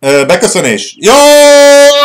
Beköszönés! Jó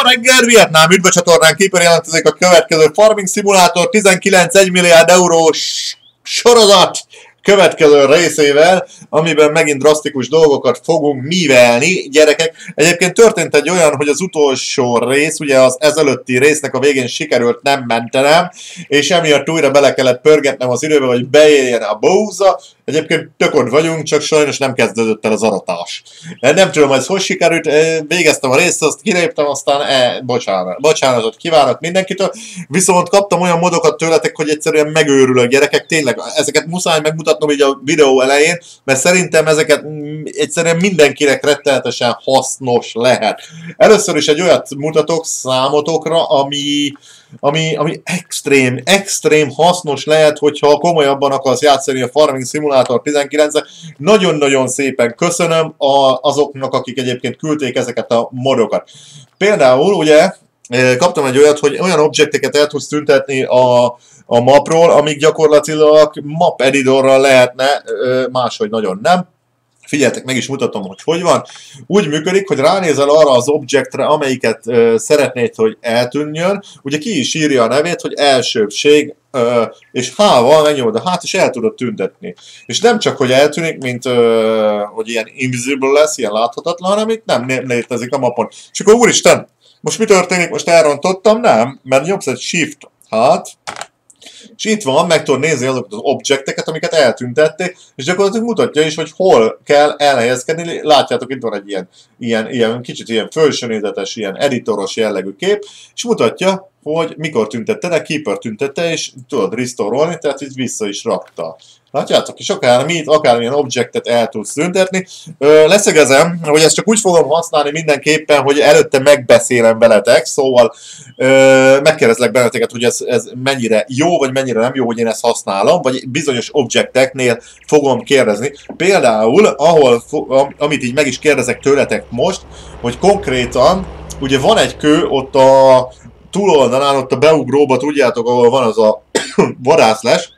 reggel Vietnám! Üdv a csatornán képer jelentkezik a következő Farming Simulator 19 1 milliárd eurós sorozat következő részével, amiben megint drasztikus dolgokat fogunk mivelni. Gyerekek, egyébként történt egy olyan, hogy az utolsó rész, ugye az ezelőtti résznek a végén sikerült nem mentenem, és emiatt újra bele kellett pörgetnem az időbe, hogy beérjen a bóza, Egyébként tök ott vagyunk, csak sajnos nem kezdődött el az aratás. Nem tudom, hogy ez hogy sikerült, végeztem a részt, azt kiléptem, aztán e, bocsánat, bocsánatot kívánok mindenkitől, viszont kaptam olyan modokat tőletek, hogy egyszerűen megőrülök gyerekek, tényleg ezeket muszáj megmutatnom így a videó elején, mert szerintem ezeket egyszerűen mindenkinek rettenetesen hasznos lehet. Először is egy olyat mutatok számotokra, ami ami, ami extrém, extrém hasznos lehet, hogyha komolyabban akarsz játszani a Farming Simulator 19 -e. Nagyon-nagyon szépen köszönöm a, azoknak, akik egyébként küldték ezeket a modokat. Például ugye eh, kaptam egy olyat, hogy olyan objekteket el tudsz tüntetni a, a mapról, amik gyakorlatilag map editorral lehetne, eh, máshogy nagyon nem. Figyeljetek, meg is mutatom, hogy hogy van. Úgy működik, hogy ránézel arra az objektre, amelyiket ö, szeretnéd, hogy eltűnjön. Ugye ki is írja a nevét, hogy elsőbség, ö, és H-val megnyomod a hát, és el tudod tüntetni. És nem csak, hogy eltűnik, mint ö, hogy ilyen invisible lesz, ilyen láthatatlan, hanem itt nem létezik a mapon. És akkor úristen, most mi történik? Most elrontottam? Nem, mert nyomsz egy shift hát, és itt van, meg tudod nézni azokat az objekteket, amiket eltüntették, és gyakorlatilag mutatja is, hogy hol kell elhelyezkedni. Látjátok, itt van egy ilyen, ilyen, ilyen kicsit ilyen fölsönézetes, ilyen editoros jellegű kép, és mutatja, hogy mikor tüntette de Keeper tüntette, és tudod restore tehát itt vissza is rakta. Látjátok, és akármit, akármilyen objektet el tudsz tüntetni. Ö, leszögezem, hogy ezt csak úgy fogom használni mindenképpen, hogy előtte megbeszélem veletek, szóval ö, megkérdezlek benneteket, hogy ez, ez mennyire jó, vagy mennyire nem jó, hogy én ezt használom, vagy bizonyos objekteknél fogom kérdezni. Például, ahol, amit így meg is kérdezek tőletek most, hogy konkrétan, ugye van egy kő ott a túloldalán, ott a beugróba, tudjátok, ahol van az a vadászles,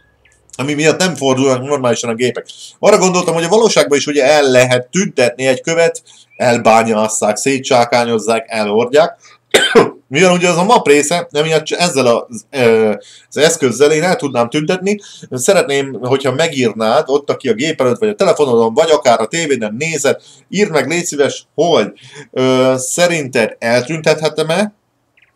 ami miatt nem fordulnak normálisan a gépek. Arra gondoltam, hogy a valóságban is ugye el lehet tüntetni egy követ, elbányasszák, szétsákányozzák, elordják, mivel ugye az a map része, emiatt ezzel az, az eszközzel én el tudnám tüntetni, szeretném, hogyha megírnád ott, aki a gép előtt, vagy a telefonodon, vagy akár a tévéden nézed, írd meg, légy szíves, hogy ö, szerinted eltüntethetem-e,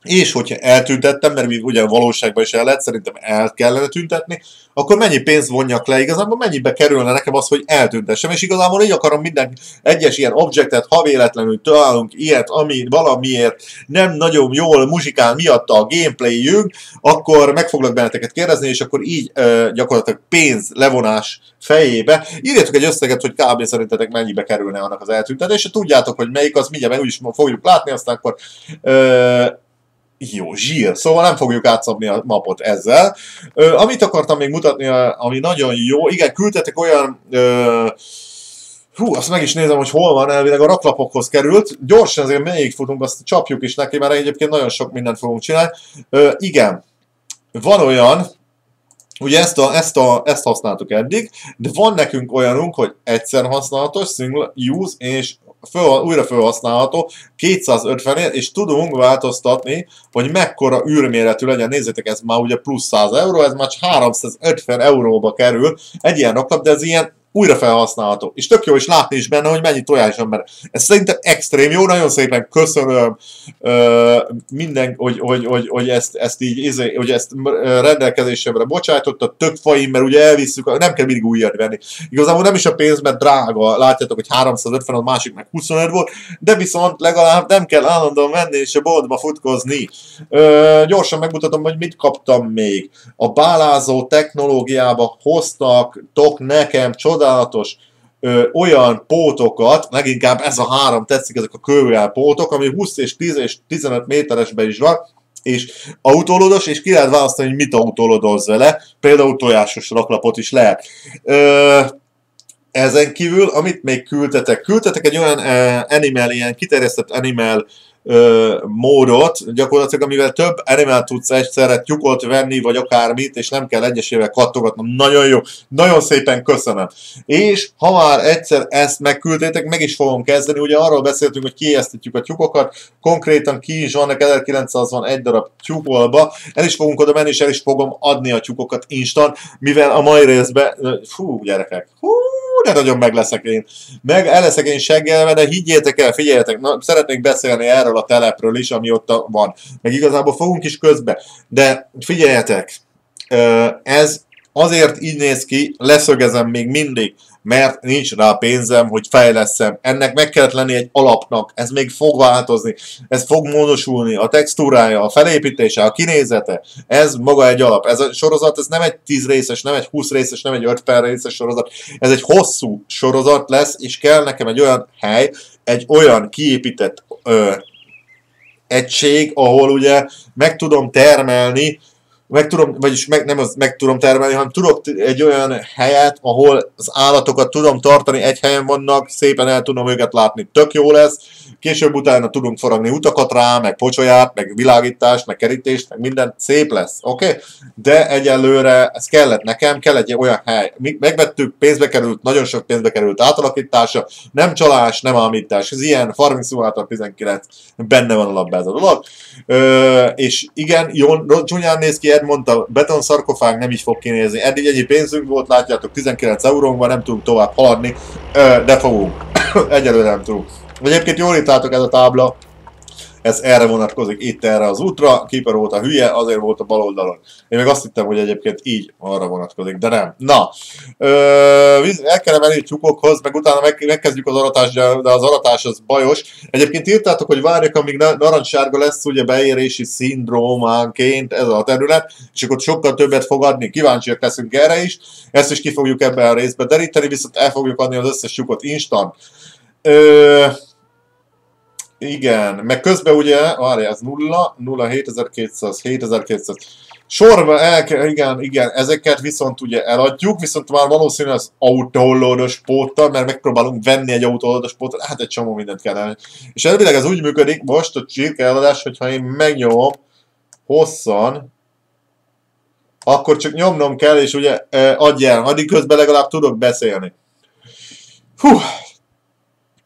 és hogyha eltüntettem, mert ugye a valóságban is el lehet, szerintem el kellene tüntetni, akkor mennyi pénzt vonjak le, igazából mennyibe kerülne nekem az, hogy eltüntessem, és igazából így akarom minden egyes ilyen objektet, ha véletlenül találunk ilyet, ami valamiért nem nagyon jól muzsikál miatta a gameplayjünk, akkor meg foglak benneteket kérdezni, és akkor így ö, gyakorlatilag pénz levonás fejébe. Írjátok egy összeget, hogy kb. szerintetek mennyibe kerülne annak az eltüntetése, tudjátok, hogy melyik az, mindjárt meg úgyis fogjuk látni, aztán akkor ö, jó, zsír. Szóval nem fogjuk átszabni a mapot ezzel. Ö, amit akartam még mutatni, ami nagyon jó, igen, küldtetek olyan... Ö, Hú, azt meg is nézem, hogy hol van, elvileg a raklapokhoz került. Gyorsan azért melyik futunk, azt csapjuk is neki, mert egyébként nagyon sok mindent fogunk csinálni. Ö, igen, van olyan, Ugye ezt, a, ezt, a, ezt használtuk eddig, de van nekünk olyanunk, hogy egyszer használatos, single use, és föl, újra felhasználható 250 ér, és tudunk változtatni, hogy mekkora űrméretű legyen. Nézzétek, ez már ugye plusz 100 euró, ez már 350 euróba kerül egy ilyen raklap, de ez ilyen újra felhasználható. És tök jó is látni is benne, hogy mennyi tojás van benne. Ez szerintem extrém jó, nagyon szépen köszönöm ö, minden, hogy, hogy, hogy, hogy ezt, ezt így, izé, hogy ezt rendelkezésemre bocsájtotta, tök faim, mert ugye elvisszük, nem kell mindig újat venni. Igazából nem is a pénz, mert drága, látjátok, hogy 350, a másik meg 25 volt, de viszont legalább nem kell állandóan venni és a boltba futkozni. Ö, gyorsan megmutatom, hogy mit kaptam még. A bálázó technológiába hoztak tok nekem csodál csodálatos ö, olyan pótokat, leginkább ez a három tetszik, ezek a kőjel pótok, ami 20 és 10 és 15 méteresben is van, és autólodos, és ki lehet választani, hogy mit autólodoz vele, például tojásos raklapot is lehet. Ö, ezen kívül, amit még küldtetek, küldtetek egy olyan uh, animal, ilyen kiterjesztett animal ö, módot, gyakorlatilag amivel több animal tudsz egyszerre tyukot venni, vagy akármit, és nem kell egyesével kattogatnom. Nagyon jó, nagyon szépen köszönöm. És ha már egyszer ezt megküldtétek, meg is fogom kezdeni, ugye arról beszéltünk, hogy kiéztetjük a tyukokat, konkrétan ki is vannak 1901 darab tyúkolba, el is fogunk oda menni, és el is fogom adni a tyukokat instant, mivel a mai részben, fú gyerekek, hú, de nagyon meg leszek én. Meg el leszek én seggelve, de higgyétek el, figyeljetek, na, szeretnék beszélni erről a telepről is, ami ott van. Meg igazából fogunk is közbe. De figyeljetek, ez azért így néz ki, leszögezem még mindig, mert nincs rá pénzem, hogy fejleszem. Ennek meg kellett lenni egy alapnak, ez még fog változni, ez fog módosulni, a textúrája, a felépítése, a kinézete, ez maga egy alap. Ez a sorozat, ez nem egy 10 részes, nem egy 20 részes, nem egy 50 részes sorozat, ez egy hosszú sorozat lesz, és kell nekem egy olyan hely, egy olyan kiépített ö, egység, ahol ugye meg tudom termelni meg tudom, vagyis meg, nem az meg tudom termelni, hanem tudok egy olyan helyet, ahol az állatokat tudom tartani, egy helyen vannak, szépen el tudom őket látni, tök jó lesz, később utána tudunk forogni utakat rá, meg pocsolyát, meg világítást, meg kerítést, meg minden szép lesz, oké? Okay? De egyelőre ez kellett nekem, kell egy olyan hely. Mi megvettük, pénzbe került, nagyon sok pénzbe került átalakítása, nem csalás, nem ámítás, ez ilyen Farming Simulator 19, benne van a dolog. Ö, és igen, jó, csúnyán néz ki, Ed mondta, beton szarkofág nem is fog kinézni. Eddig ennyi pénzünk volt, látjátok, 19 eurónk van, nem tudunk tovább haladni, de fogunk. Egyelőre nem tudunk. Egyébként jól itt látok ez a tábla, ez erre vonatkozik, itt erre az útra, Keeper volt a hülye, azért volt a bal oldalon. Én meg azt hittem, hogy egyébként így arra vonatkozik, de nem. Na, ö, el kell menni tyúkokhoz, meg utána meg, megkezdjük az aratást, de az aratás az bajos. Egyébként írtátok, hogy várjak, amíg narancssárga lesz, ugye beérési szindrómánként ez a terület, és akkor sokkal többet fog adni, kíváncsiak leszünk erre is, ezt is ki fogjuk ebben a részben deríteni, viszont el fogjuk adni az összes tyúkot instant. Ö, igen, meg közben ugye, várja, ez 0, 0, 7200, 7200. Sorba el kell, igen, igen, ezeket viszont ugye eladjuk, viszont már valószínűleg az autolódos póttal, mert megpróbálunk venni egy autolódos póttal, hát egy csomó mindent kell. És elvileg ez úgy működik most a csirke eladás, hogyha én megnyomom hosszan, akkor csak nyomnom kell, és ugye adjál, addig közben legalább tudok beszélni. Hú,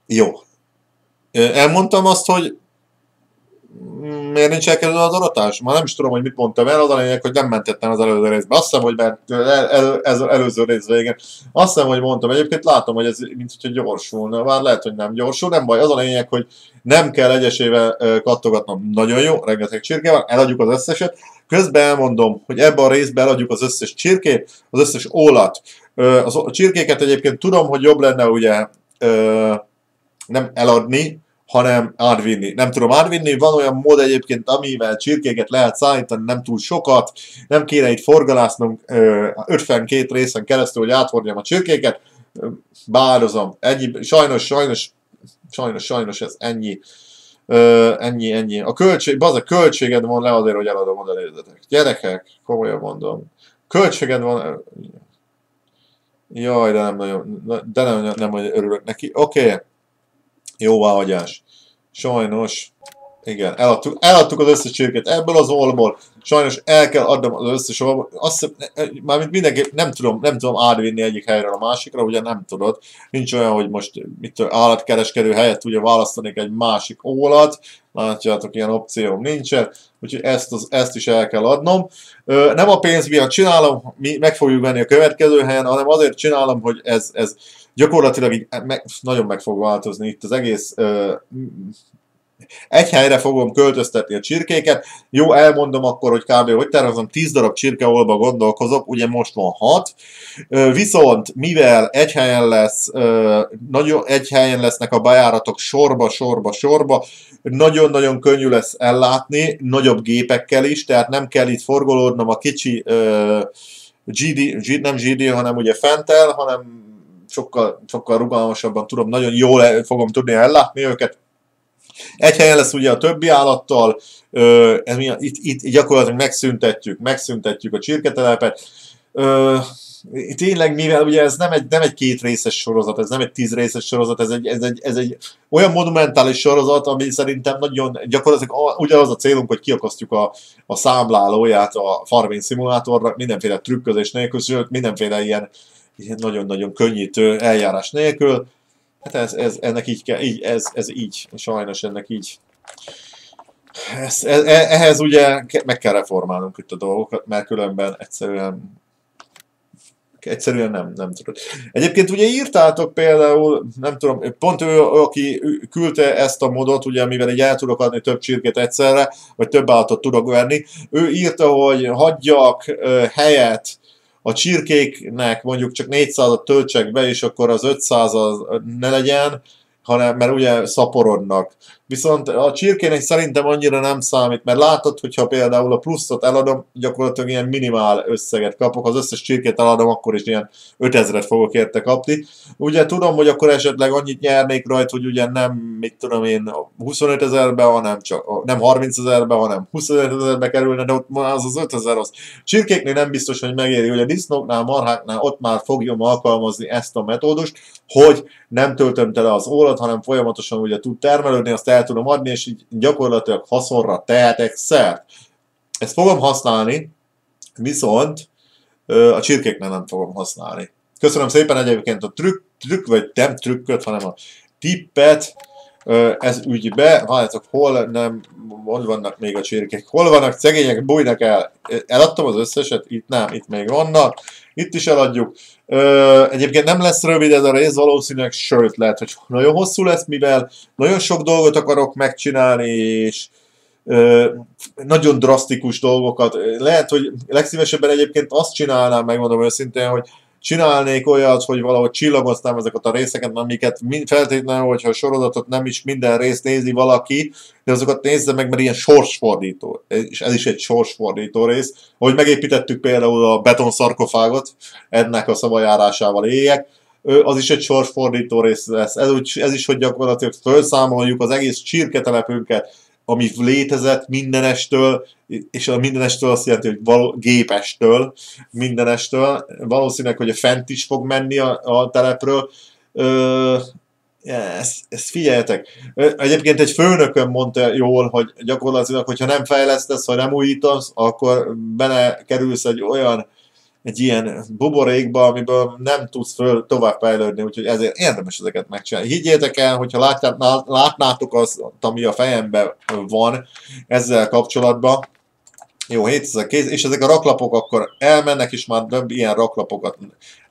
jó, Elmondtam azt, hogy miért nincs elkezdő az aratás? Már nem is tudom, hogy mit mondtam el, az a lényeg, hogy nem mentettem az előző részben. Azt hiszem, hogy ment, el, el, ez az előző rész végén. Azt hiszem, hogy mondtam. Egyébként látom, hogy ez mint hogyha gyorsulna. Már lehet, hogy nem gyorsul, nem baj. Az a lényeg, hogy nem kell egyesével kattogatnom. Nagyon jó, rengeteg csirke van, eladjuk az összeset. Közben elmondom, hogy ebben a részben eladjuk az összes csirkét, az összes ólat. A csirkéket egyébként tudom, hogy jobb lenne ugye nem eladni, hanem átvinni. Nem tudom átvinni, van olyan mód egyébként, amivel csirkéket lehet szállítani, nem túl sokat, nem kéne itt forgalásznom 52 részen keresztül, hogy áthordjam a csirkéket, bározom. Ennyi, sajnos, sajnos, sajnos, sajnos ez ennyi. Ö, ennyi, ennyi. A költség, az a költséged van le azért, hogy eladom oda nézzetek. Gyerekek, komolyan mondom. Költséged van... Jaj, de nem nagyon, de nem, nem, nem örülök neki. Oké. Okay. Jóváhagyás. Sajnos, igen, eladtuk, eladtuk az összes csirkét ebből az olból. Sajnos el kell adnom az összes olból. Azt hiszem, mármint mindenki, nem tudom, nem tudom átvinni egyik helyről a másikra, ugye nem tudod. Nincs olyan, hogy most mit tudom, állatkereskedő helyett ugye választanék egy másik ólat. Látjátok, ilyen opcióm nincsen, úgyhogy ezt, az, ezt is el kell adnom. Ö, nem a pénz miatt csinálom, mi meg fogjuk venni a következő helyen, hanem azért csinálom, hogy ez, ez gyakorlatilag így meg, nagyon meg fog változni itt az egész ö, egy helyre fogom költöztetni a csirkéket. Jó, elmondom akkor, hogy kb. hogy tervezem, 10 darab csirkeolba gondolkozok, ugye most van 6. Viszont, mivel egy helyen lesz, nagyon egy helyen lesznek a bejáratok sorba, sorba, sorba, nagyon-nagyon könnyű lesz ellátni, nagyobb gépekkel is, tehát nem kell itt forgolódnom a kicsi GD, nem GD, hanem ugye Fentel, hanem sokkal, sokkal rugalmasabban tudom, nagyon jól fogom tudni ellátni őket. Egy helyen lesz ugye a többi állattal, ez mi, itt, itt gyakorlatilag megszüntetjük, megszüntetjük a csirketelepet, Ö, tényleg, mivel ugye ez nem egy, nem egy két részes sorozat, ez nem egy tíz részes sorozat, ez egy, ez egy, ez egy olyan monumentális sorozat, ami szerintem nagyon gyakorlatilag ugyanaz a célunk, hogy kiakasztjuk a, a számlálóját a Farming szimulátorra, mindenféle trükközés nélkül, mindenféle ilyen nagyon-nagyon könnyítő eljárás nélkül. Hát ez, ez, ennek így kell, így, ez, ez így, sajnos ennek így ez, ez, ehhez ugye meg kell reformálnunk itt a dolgokat, mert különben egyszerűen egyszerűen nem, nem tudod. Egyébként ugye írtátok például, nem tudom, pont ő, aki küldte ezt a modot, ugye, mivel egy el tudok adni több csirkét egyszerre, vagy több állatot tudok venni, ő írta, hogy hagyjak helyet a csirkéknek mondjuk csak 400-at töltsek be, és akkor az 500 az ne legyen, hanem mert ugye szaporodnak. Viszont a csirkének szerintem annyira nem számít, mert látod, hogyha például a pluszot eladom, gyakorlatilag ilyen minimál összeget kapok, az összes csirkét eladom, akkor is ilyen 5000-et fogok érte kapni. Ugye tudom, hogy akkor esetleg annyit nyernék rajta, hogy ugye nem, mit tudom én, 25 ezerbe, hanem csak, nem 30 ezerbe, hanem 25 ezerbe kerülne, de ott az az 5000 az. Csirkéknél nem biztos, hogy megéri, hogy a disznóknál, marháknál ott már fogjon alkalmazni ezt a metódust, hogy nem töltöm tele az órat, hanem folyamatosan ugye tud termelődni, azt el tudom adni, és így gyakorlatilag haszonra tehetek szert. Ezt fogom használni, viszont a csirkéknél nem fogom használni. Köszönöm szépen egyébként a trükk, trükk vagy nem trükköt, hanem a tippet, ez ügybe, várjátok, hol nem, hol vannak még a csirkék, hol vannak szegények, bújnak el, eladtam az összeset, itt nem, itt még vannak, itt is eladjuk, Ö, egyébként nem lesz rövid ez a rész, valószínűleg, sőt lehet, hogy nagyon hosszú lesz, mivel nagyon sok dolgot akarok megcsinálni, és ö, nagyon drasztikus dolgokat. Lehet, hogy legszívesebben egyébként azt csinálnám, megmondom őszintén, hogy csinálnék olyat, hogy valahogy csillagoznám ezeket a részeket, amiket feltétlenül, hogyha a sorozatot nem is minden részt nézi valaki, de azokat nézze meg, mert ilyen sorsfordító, és ez is egy sorsfordító rész. Ahogy megépítettük például a betonszarkofágot, ennek a szavajárásával éljek, az is egy sorsfordító rész lesz. Ez, ez is, hogy gyakorlatilag felszámoljuk az egész csirketelepünket, ami létezett mindenestől, és a mindenestől azt jelenti, hogy való, gépestől, mindenestől. Valószínűleg, hogy a fent is fog menni a, a telepről. Ö, ezt, ezt figyeljetek. Egyébként egy főnökön mondta jól, hogy gyakorlatilag, hogyha nem fejlesztesz, vagy nem újítasz, akkor bele kerülsz egy olyan egy ilyen buborékba, amiből nem tudsz föl tovább fejlődni, úgyhogy ezért érdemes ezeket megcsinálni. Higgyétek el, hogyha látnátok azt, ami a fejemben van ezzel kapcsolatban, jó, 7000 kéz, és ezek a raklapok akkor elmennek, és már több ilyen raklapokat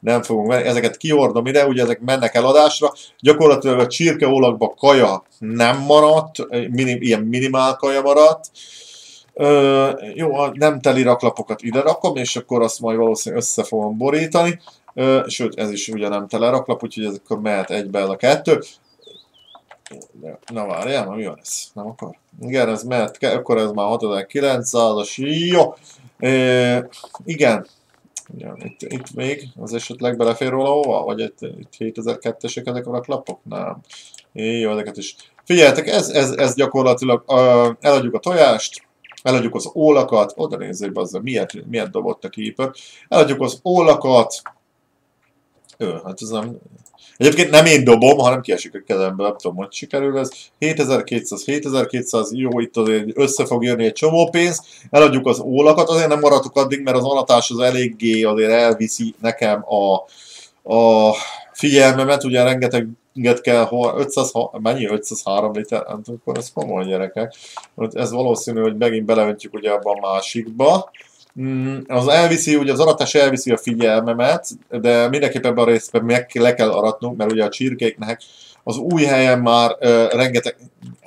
nem fogunk venni. Ezeket kihordom ide, ugye ezek mennek eladásra. Gyakorlatilag a csirkeólagban kaja nem maradt, minim, ilyen minimál kaja maradt. Ö, jó, a nem teli raklapokat ide rakom, és akkor azt majd valószínűleg össze fogom borítani. Ö, sőt, ez is ugye nem tele raklap, úgyhogy ez akkor mehet egybe el a kettő. Na várjál, mi van ez? Nem akar? Igen, ez mehet, akkor ez már 6900-as. Jó! E, igen. igen itt, itt még az esetleg belefér róla hova? Vagy itt, itt 7002-esek ezek a raklapok? Nem. Jó, ezeket is. Figyeljetek, ez, ez, ez gyakorlatilag uh, eladjuk a tojást, eladjuk az ólakat, oda nézzék be miért, miért dobott a keeper, eladjuk az ólakat, ő, hát ez nem, Egyébként nem én dobom, hanem kiesik a kezembe, nem tudom, hogy sikerül ez. 7200, 7200, jó, itt azért össze fog jönni egy csomó pénz. Eladjuk az ólakat, azért nem maradok addig, mert az alatás az eléggé azért elviszi nekem a, a figyelmemet, ugye rengeteget kell, 500, mennyi 503 liter, nem tudom, akkor ez komoly gyerekek. Ez valószínű, hogy megint beleöntjük ugye abba a másikba. Mm, az elviszi, ugye az aratás elviszi a figyelmemet, de mindenképpen ebben a részben meg le kell aratnunk, mert ugye a csirkéknek az új helyen már uh, rengeteg,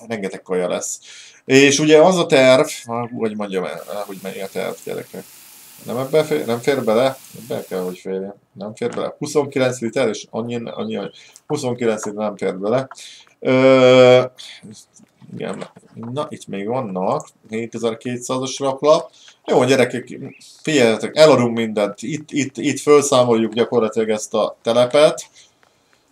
rengeteg kaja lesz. És ugye az a terv, hogy mondjam el, hogy mennyi a terv, gyerekek. Nem ebbe fér, nem fér bele? Ebbe kell, hogy férjen. Nem fér bele. 29 liter, és annyi, annyi 29 liter nem fér bele. Ö, igen, na itt még vannak 7200-as raklap. Jó, gyerekek, figyeljetek, eladunk mindent. Itt, itt, itt felszámoljuk gyakorlatilag ezt a telepet.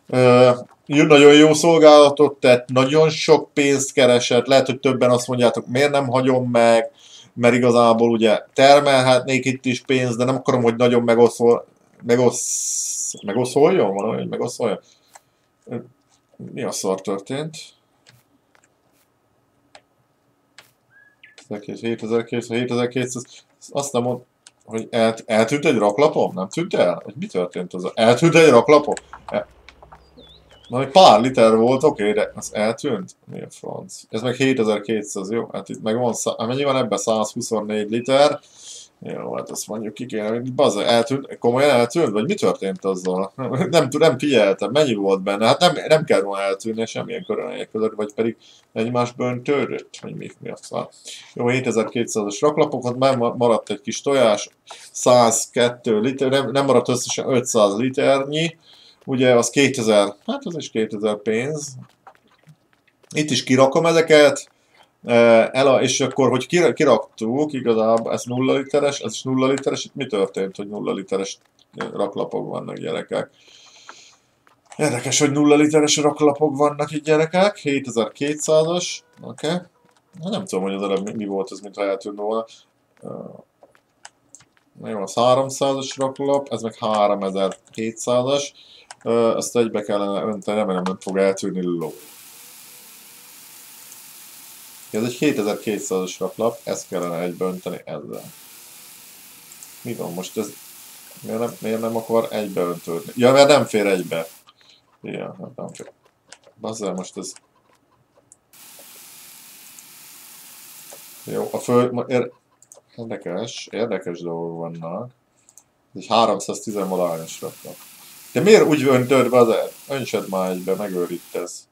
Ö, nagyon jó szolgálatot tett, nagyon sok pénzt keresett, lehet, hogy többen azt mondjátok, miért nem hagyom meg, mert igazából ugye termelhetnék itt is pénzt, de nem akarom, hogy nagyon megoszol, megosz, megoszoljon valami, hogy megoszoljon. Mi a szar történt? 7200, 7200, azt nem mond, hogy el, eltűnt egy raklapom? Nem tűnt el? Hogy mi történt az? Eltűnt egy raklapom? El... Na, egy pár liter volt, oké, okay, de az eltűnt? Mi a franc? Ez meg 7200, jó? Hát itt meg van, hát mennyi van ebben? 124 liter. Jó, hát azt mondjuk ki kéne, hogy bazza, eltűnt, komolyan eltűnt? Vagy mi történt azzal? Nem, nem, nem figyeltem, mennyi volt benne? Hát nem, nem kell volna eltűnni semmilyen körülmények között, vagy pedig egymásból öntődött, vagy mi, mi az Jó, 7200-as raklapokot, már maradt egy kis tojás, 102 liter, nem, nem maradt összesen 500 liternyi, ugye az 2000, hát az is 2000 pénz. Itt is kirakom ezeket, el, és akkor, hogy kiraktuk, igazából ez nulla literes, ez is nulla literes, itt mi történt, hogy nulla literes raklapok vannak gyerekek? Érdekes, hogy nulla literes raklapok vannak itt gyerekek, 7200-as, oké. Okay. Nem tudom, hogy az előbb mi volt ez, mintha eltűnt volna. Na jó, az 300-as raklap, ez meg 3700-as. Ezt egybe kellene önteni, remélem nem fog eltűnni ló. Ez egy 7200-as raklap, ezt kellene egybe önteni ezzel. Mi van most ez? Miért nem, miért nem akar egybe öntődni? Ja, mert nem fér egybe. Ja, hát nem fér. Bazzal most ez... Jó, a föld... Ér... Érdekes, érdekes dolgok vannak. Ez egy 310 valányos raklap. De miért úgy öntöd, Bazer? Öntsed már egybe, megőrítesz.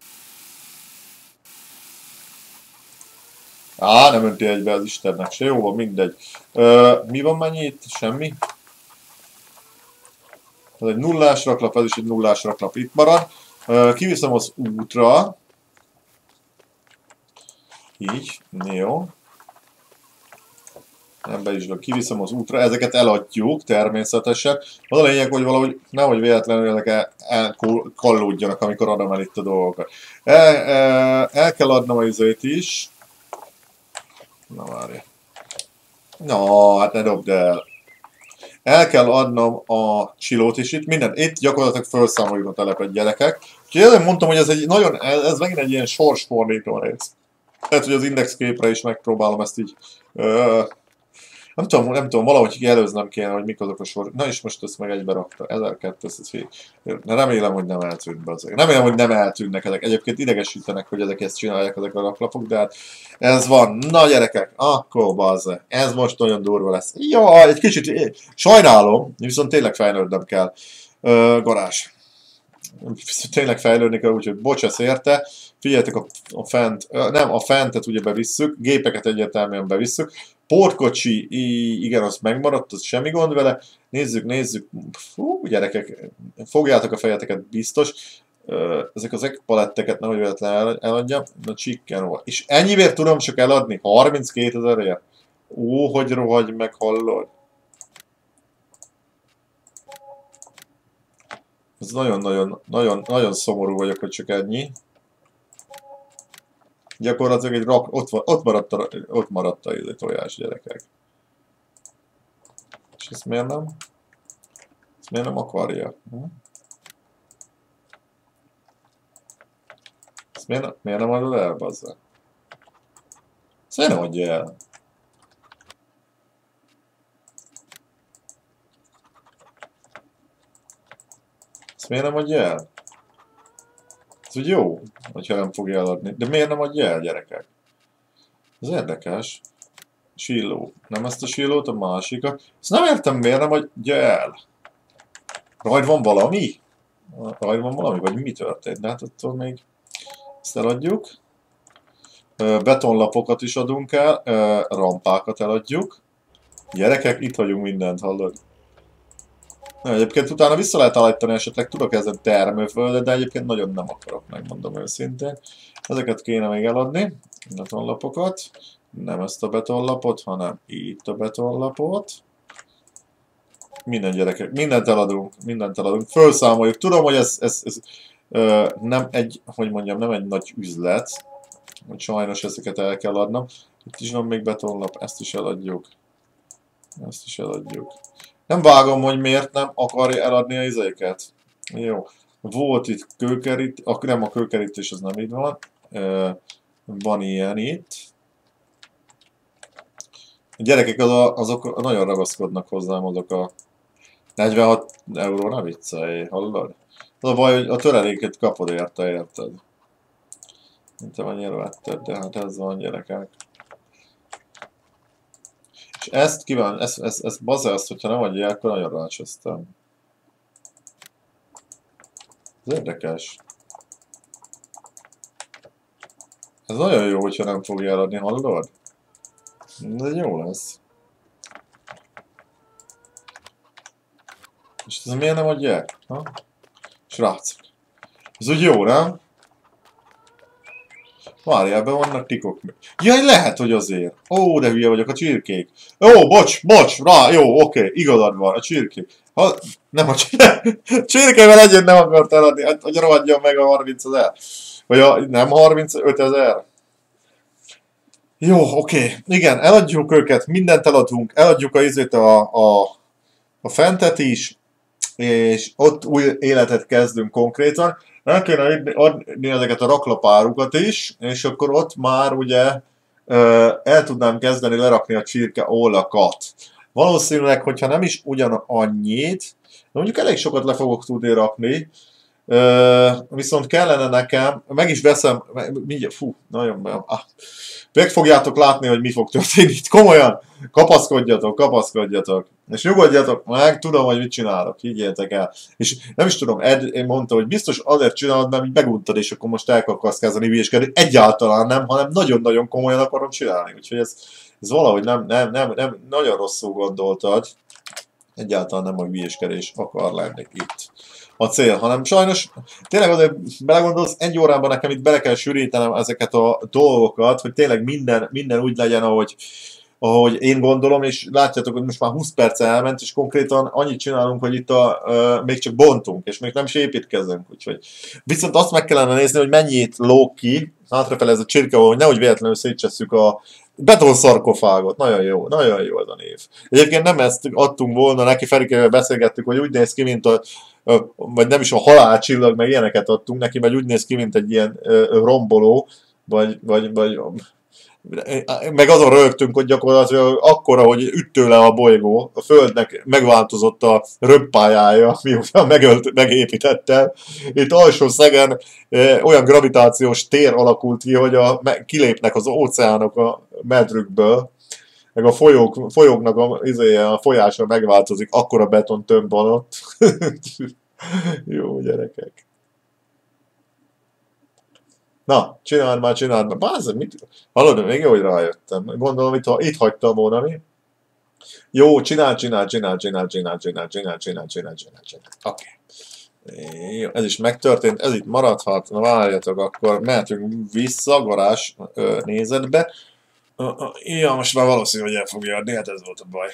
Á, nem önti egybe az Istennek se, jó van, mindegy. Ö, mi van mennyi itt? Semmi? Ez egy nullás raklap, ez is egy nullás raklap itt marad. Ö, kiviszem az útra. Így, jó. Ebbe is kiviszem az útra, ezeket eladjuk természetesen. Az a lényeg, hogy valahogy nehogy véletlenül ezek elkallódjanak, amikor adom el itt a dolgokat. El, el, el kell adnom az izét is. Na várj. Na, hát ne dobd el. El kell adnom a csilót is itt, minden. Itt gyakorlatilag felszámoljuk a telepet gyerekek. Úgyhogy ezért mondtam, hogy ez egy nagyon, ez megint egy ilyen sorsfordító rész. Lehet, hogy az indexképre is megpróbálom ezt így ö, nem tudom, nem tudom, valahogy jelöznem kéne, hogy mik azok a sor. Na és most ezt meg egybe rakta. 1200, ez remélem, hogy nem eltűnt be azok. Remélem, hogy nem eltűnnek ezek. Egyébként idegesítenek, hogy ezek ezt csinálják, ezek a raklapok, de hát ez van. Na gyerekek, akkor bazze. Ez most nagyon durva lesz. Ja, egy kicsit sajnálom, viszont tényleg fejlődnem kell. Ö, garázs tényleg fejlődni kell, úgyhogy bocsász érte. Figyeljetek, a, a fent, nem, a fentet ugye bevisszük, gépeket egyértelműen bevisszük. Portkocsi, igen, az megmaradt, az semmi gond vele. Nézzük, nézzük. Fú, gyerekek, fogjátok a fejeteket biztos. Ezek az ekpaletteket nehogy véletlen eladja. Na, chicken volt. És ennyiért tudom csak eladni? 32 ezerért? Ó, hogy rohagy meg, hallod? Ez nagyon-nagyon nagyon, nagyon szomorú vagyok, hogy csak ennyi. Gyakorlatilag egy rak, ott, ott maradt a, ott maradt a tojás gyerekek. És ezt miért nem? Ezt miért nem akarja? Hm? Ezt miért, miért nem adod el, bazza? Ezt miért nem adja el? Ezt miért nem adja el? Ez úgy jó, hogyha nem fogja eladni. De miért nem adja el, gyerekek? Ez érdekes. Silló. Nem ezt a sillót, a másikat. Ezt nem értem, miért nem adja el. Rajt van valami? Rajt van valami, vagy mi történt? De hát attól még ezt eladjuk. Betonlapokat is adunk el, rampákat eladjuk. Gyerekek, itt vagyunk mindent, hallod? Na, egyébként utána vissza lehet állítani, esetleg tudok ezen termőföldet, de egyébként nagyon nem akarok, megmondom őszintén. Ezeket kéne még eladni, betonlapokat. Nem ezt a betonlapot, hanem itt a betonlapot. Minden gyerekek, mindent eladunk, mindent eladunk. Fölszámoljuk. Tudom, hogy ez, ez, ez ö, nem egy, hogy mondjam, nem egy nagy üzlet, hogy sajnos ezeket el kell adnom. Itt is van még betonlap, ezt is eladjuk. Ezt is eladjuk. Nem vágom, hogy miért nem akarja eladni a izéket. Jó. Volt itt kőkerít, akkor nem a kőkerítés, az nem így van. Van ilyen itt. A gyerekek azok, azok nagyon ragaszkodnak hozzám, azok a 46 euró, nem viccelj, hallod? Az a baj, hogy a töreléket kapod érte, érted? Mint te annyira vetted, de hát ez van gyerekek. És ezt kíván, ezt, ezt, ezt baza ezt, hogyha nem adja akkor nagyon rácsöztem. Ez érdekes. Ez nagyon jó, hogyha nem fogja eladni, hallod? Ez jó lesz. És ez miért nem adják? Ha? Srácok. Ez úgy jó, nem? Várjál, ebben vannak tikok. Jaj, lehet, hogy azért. Ó, de hülye vagyok, a csirkék. Ó, bocs, bocs, rá, jó, oké, igazad van, a csirkék. Ha, nem a csirkével egyet nem akart eladni, hát, hogy rohadjon meg a 30 ezer. Vagy a, nem 35 ezer. Jó, oké. Igen, eladjuk őket, mindent eladunk. Eladjuk a izét a, a, a fentet is, és ott új életet kezdünk konkrétan. El kéne adni ezeket a raklapárukat is, és akkor ott már ugye el tudnám kezdeni lerakni a csirke ólakat. Valószínűleg, hogyha nem is ugyan annyit, de mondjuk elég sokat le fogok tudni rakni, viszont kellene nekem, meg is veszem, mindjárt, fú, nagyon, ah, meg fogjátok látni, hogy mi fog történni itt. Komolyan, kapaszkodjatok, kapaszkodjatok. És nyugodjatok meg, tudom, hogy mit csinálok, higgyétek el. És nem is tudom, Ed mondta, hogy biztos azért csinálod, mert így meguntad, és akkor most elkakaszkázani hülyéskedni. Egyáltalán nem, hanem nagyon-nagyon komolyan akarom csinálni. Úgyhogy ez, ez valahogy nem, nem, nem, nem, nagyon rosszul gondoltad. Egyáltalán nem a hülyéskedés akar lenni itt a cél, hanem sajnos tényleg azért belegondolsz, egy órában nekem itt bele kell sűrítenem ezeket a dolgokat, hogy tényleg minden, minden úgy legyen, ahogy, ahogy én gondolom, és látjátok, hogy most már 20 perc elment, és konkrétan annyit csinálunk, hogy itt a, uh, még csak bontunk, és még nem is építkezünk, úgyhogy. Viszont azt meg kellene nézni, hogy mennyit lók ki, hátrafele ez a csirke, hogy nehogy véletlenül szétcsesszük a betonszarkofágot. Nagyon jó, nagyon jó ez a név. Egyébként nem ezt adtunk volna neki, Ferikével beszélgettük, hogy úgy néz ki, mint a vagy nem is a halálcsillag, meg ilyeneket adtunk neki, vagy úgy néz ki, mint egy ilyen romboló, vagy, vagy, vagy meg azon rögtünk, hogy gyakorlatilag akkora, hogy üttő le a bolygó, a Földnek megváltozott a röppájája, miután megölt, megépítette. Itt alsó szegen olyan gravitációs tér alakult ki, hogy a, kilépnek az óceánok a medrükből, meg a folyók, folyóknak a, izéje, a folyása megváltozik, akkora beton több van ott. Jó gyerekek. Na, csináld már, csináld már. Bázd, mit? Hallod, még jó, hogy rájöttem. Gondolom, itt, itt hagytam volna, mi? Jó, csinál, csinál, csinál, csinál, csinál, csinál, csinál, csinál, csinál, csinál, csinál. Oké. Jó, ez is megtörtént, ez itt maradhat, na várjatok, akkor mehetünk vissza garázs nézetbe. Ja, most már valószínű, hogy el fogja adni, hát ez volt a baj.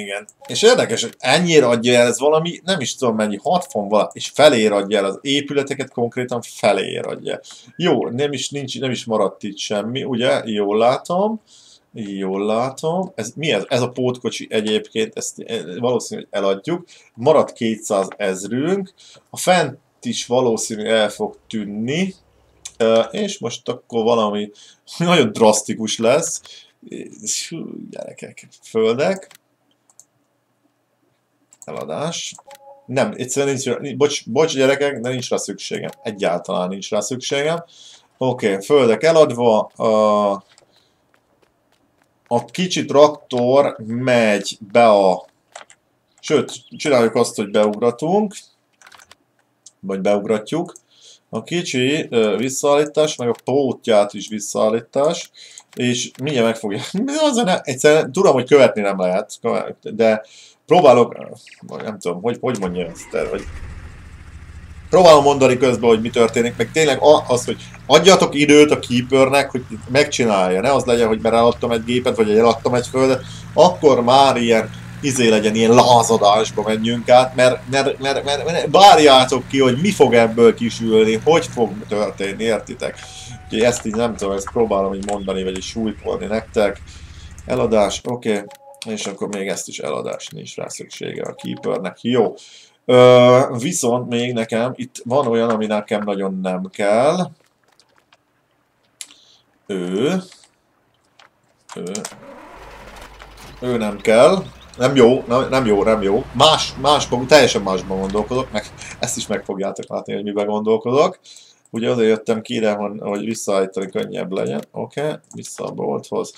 Igen. És érdekes, hogy ennyire adja el ez valami, nem is tudom mennyi, 60 vala, és felér adja el az épületeket, konkrétan felér adja. Jó, nem is, nincs, nem is maradt itt semmi, ugye? Jól látom. Jól látom. Ez, mi ez? Ez a pótkocsi egyébként, ezt valószínű, hogy eladjuk. Maradt 200 ezrünk. A fent is valószínű el fog tűnni. És most akkor valami nagyon drasztikus lesz. Gyerekek, földek. Eladás. Nem, egyszerűen nincs, bocs, bocs gyerekek, de nincs rá szükségem. Egyáltalán nincs rá szükségem. Oké, okay, földek eladva. A, a kicsi traktor megy be a... Sőt, csináljuk azt, hogy beugratunk. Vagy beugratjuk. A kicsi visszaállítás, meg a pótját is visszaállítás, és mindjárt meg fogja. Egyszerűen tudom, hogy követni nem lehet, de próbálok, nem tudom, hogy, hogy mondja ezt, hogy próbálom mondani közben, hogy mi történik, meg tényleg az, hogy adjatok időt a keepernek, hogy megcsinálja, ne az legyen, hogy mert eladtam egy gépet, vagy eladtam egy földet, akkor már ilyen izé legyen, ilyen lázadásba menjünk át, mert, mert, mert, mert, mert várjátok ki, hogy mi fog ebből kisülni, hogy fog történni, értitek? Úgyhogy ezt így nem tudom, ezt próbálom így mondani, vagy így nektek. Eladás, oké. Okay. És akkor még ezt is eladás, nincs rá szüksége a keepernek. Jó. Ö, viszont még nekem itt van olyan, ami nekem nagyon nem kell. Ő. Ő. Ő nem kell. Nem jó, nem jó, nem jó. Más, másban, teljesen másban gondolkodok, meg ezt is meg fogjátok látni, hogy miben gondolkodok. Ugye azért jöttem ki ide, hogy visszaállítani könnyebb legyen. Oké, okay. vissza a bolthoz.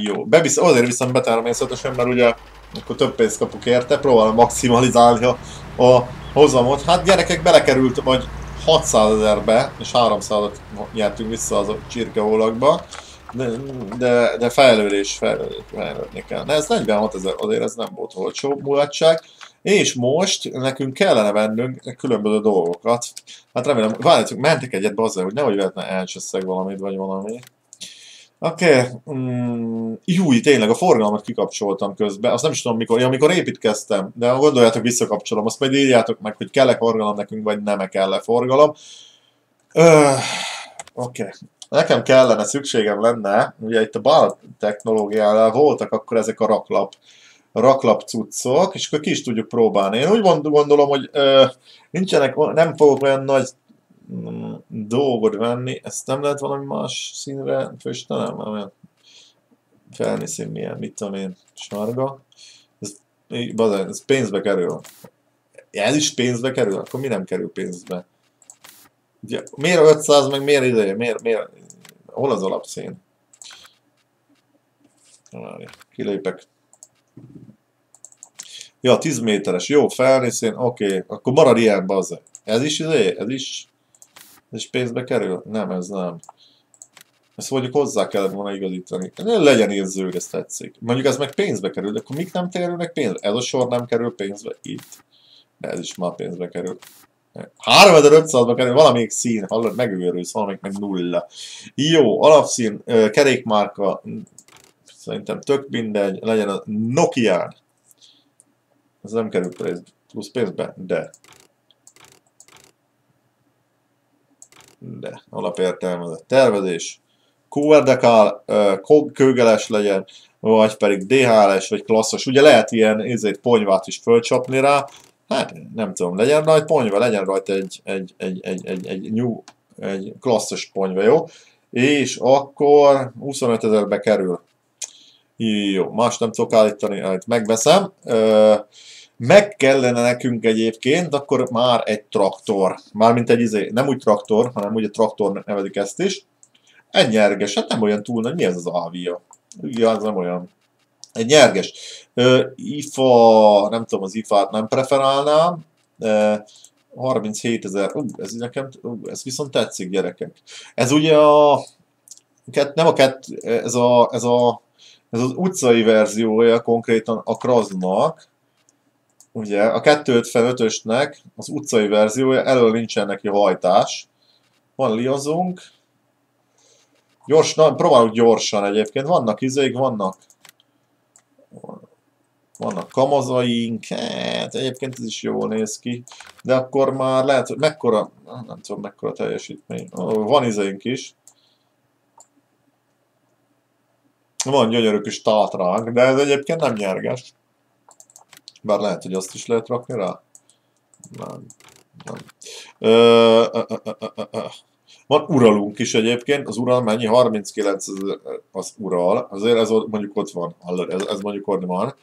Jó, Bevisz, azért viszem be természetesen, mert ugye akkor több pénzt kapok érte, próbálom maximalizálni a, a hozamot. Hát gyerekek, belekerült vagy 600 ezerbe, és 300-at nyertünk vissza az a csirkehólakba. De, de, de fejlődés, fejlődés, fejlődni kell. De ez 46 ezer, azért ez nem volt olcsó mulatság. És most nekünk kellene vennünk különböző dolgokat. Hát remélem, várjátok, mentek egyet bazzal, hogy nehogy lehetne elcseszeg valamit, vagy valami. Oké, okay. mm, júj, tényleg a forgalmat kikapcsoltam közben, azt nem is tudom mikor, ja, amikor építkeztem, de gondoljátok visszakapcsolom, azt majd írjátok meg, hogy kell-e forgalom nekünk, vagy nem kell-e forgalom. Oké, okay. Nekem kellene, szükségem lenne, ugye itt a bal technológiával voltak akkor ezek a raklap raklap cuccok, és akkor ki is tudjuk próbálni. Én úgy gondolom, hogy ö, nincsenek, nem fogok olyan nagy mm, dolgot venni, ezt nem lehet valami más színre fősítenem, olyan felni milyen, mit tudom én, sarga. Ez, bazen, ez pénzbe kerül. Ez is pénzbe kerül? Akkor mi nem kerül pénzbe? Ugye, miért 500, meg miért ideje? Miért, miért? Hol az alapszín? Kilépek. Ja, 10 méteres. Jó, felnézén, oké. Okay. Akkor marad ilyen, bazze. Ez is izé? Ez is... Ez is pénzbe kerül? Nem, ez nem. Ezt mondjuk hozzá kellett volna igazítani. Legyen ilyen zöld, ezt tetszik. Mondjuk ez meg pénzbe kerül, de akkor mik nem kerülnek pénzbe? Ez a sor nem kerül pénzbe? Itt. De ez is már pénzbe kerül. 3500-ba kerül valamelyik szín, hallod, megőrülsz, valamelyik meg nulla. Jó, alapszín, kerékmárka, szerintem tök mindegy, legyen a Nokia. Ez nem kerül plusz pénzbe, de. De, alapértelmezett. Tervezés. Kuverdekál, kőgeles legyen, vagy pedig DHL-es, vagy klasszos. Ugye lehet ilyen ezért ponyvát is fölcsapni rá. Hát nem tudom, legyen rajta ponyva, legyen rajta egy, egy, egy, egy, egy, egy, new, egy klasszos ponyva, jó? És akkor 25 ezerbe kerül. Jó, más nem tudok állítani, amit megveszem. Meg kellene nekünk egyébként, akkor már egy traktor. Mármint egy izé, nem úgy traktor, hanem úgy a traktor nevezik ezt is. Egy nyerges, hát nem olyan túl nagy, mi ez az ávia? Igen, az nem olyan. Egy nyerges. IFA, nem tudom, az IFA-t nem preferálnám. Uh, 37 ezer, uh, ez nekem, uh, ez viszont tetszik gyerekek. Ez ugye a, nem a kett, ez a, ez a, ez az utcai verziója konkrétan a Kraznak, ugye a 255-ösnek az utcai verziója, elől nincsen neki hajtás. Van liazunk. Gyors, na, próbáljuk gyorsan egyébként. Vannak izék, vannak vannak kamazaink, hát egyébként ez is jól néz ki, de akkor már lehet, hogy mekkora, nem tudom mekkora teljesítmény, van izénk is. Van gyönyörű kis tátránk, de ez egyébként nem nyerges. Bár lehet, hogy azt is lehet rakni rá. Nem. nem. Ö, ö, ö, ö, ö. Van uralunk is egyébként, az ural mennyi? 39 az ural, azért ez mondjuk ott van, ez, ez mondjuk ott van.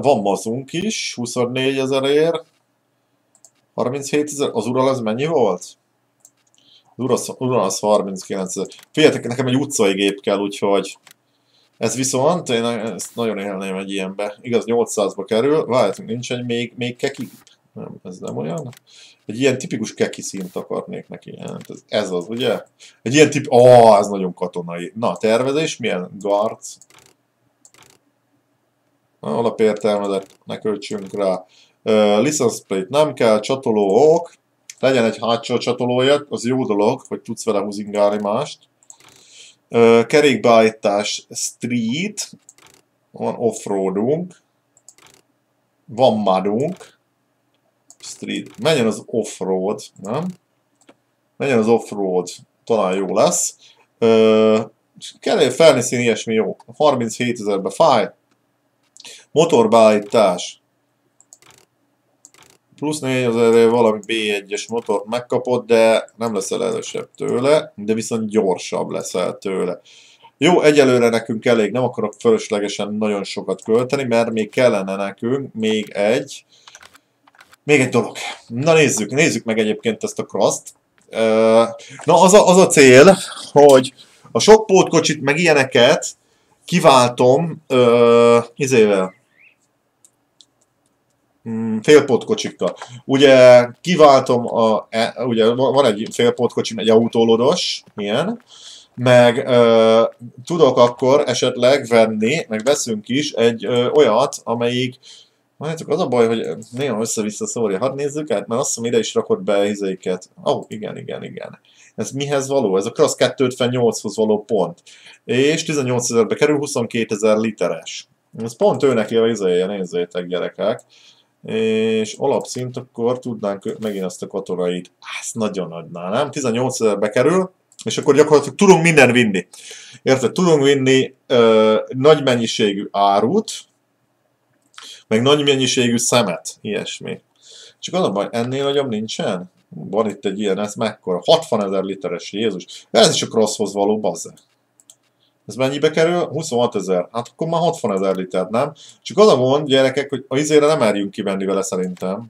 Van mazunk is, 24 ezerért. 37 ezer, az ural az mennyi volt? Az ural az 39 ezer. Figyeljetek, nekem egy utcai gép kell, úgyhogy ez viszont, én ezt nagyon élném egy ilyenbe. Igaz, 800-ba kerül, várjátok, nincs egy még, még keki? Nem, ez nem olyan. Egy ilyen tipikus keki színt akarnék neki. Hát ez, ez az, ugye? Egy ilyen tip... Ó, oh, ez nagyon katonai. Na, tervezés, milyen? Guards. Alapértelmezett, ne költsünk rá. Uh, license plate nem kell, csatoló ok. Legyen egy hátsó csatolója, az jó dolog, hogy tudsz vele húzingálni mást kerékbeállítás street, van offroadunk, van madunk, street, menjen az offroad, nem? Menjen az offroad, talán jó lesz. Kell felnézni ilyesmi jó. 37 ezerbe fáj. Motorbeállítás. Plusz 4000 valami B1-es motor megkapott, de nem leszel erősebb tőle, de viszont gyorsabb leszel tőle. Jó, egyelőre nekünk elég, nem akarok fölöslegesen nagyon sokat költeni, mert még kellene nekünk még egy, még egy dolog. Na nézzük, nézzük meg egyébként ezt a crust. Na az a, az a cél, hogy a sok pótkocsit, meg ilyeneket kiváltom uh, izével, mm, félpótkocsikkal. Ugye kiváltom, a, e, ugye van egy félpótkocsim, egy autólodos, ilyen, meg ö, tudok akkor esetleg venni, meg veszünk is egy ö, olyat, amelyik Hát csak az a baj, hogy néha össze-vissza szórja. Hadd nézzük át, mert azt hiszem ide is rakott be izéket. Ó, oh, igen, igen, igen. Ez mihez való? Ez a Cross 258-hoz való pont. És 18 ezerbe kerül, 22 ezer literes. Ez pont ő neki a izéje, nézzétek gyerekek. És alapszint akkor tudnánk megint ezt a katonait. Ezt nagyon adná, nem? 18 ezerbe kerül, és akkor gyakorlatilag tudunk minden vinni. Érted? Tudunk vinni ö, nagy mennyiségű árut, meg nagy mennyiségű szemet, ilyesmi. Csak az a baj, ennél nagyobb nincsen? Van itt egy ilyen, ez mekkora? 60 ezer literes, Jézus. Ez is a crosshoz való, bazze. Ez mennyibe kerül? 26 ezer. Hát akkor már 60 ezer liter, nem? Csak az a gond, gyerekek, hogy a izére nem merjünk kivenni vele szerintem.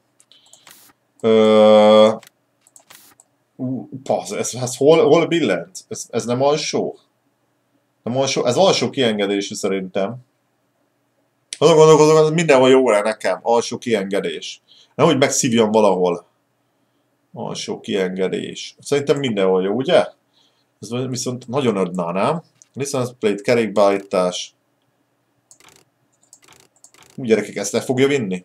Ö... Paz, ez, ez hol, hol billent? Ez, ez nem alsó? Nem alsó? Ez alsó kiengedésű szerintem. Azon gondolkozom, hogy mindenhol jó lenne nekem, alsó kiengedés. Nem, hogy megszívjam valahol. Alsó kiengedés. Szerintem mindenhol jó, ugye? Ez viszont nagyon adná, nem? License plate, kerékbeállítás. Úgy gyerekek, ezt le fogja vinni?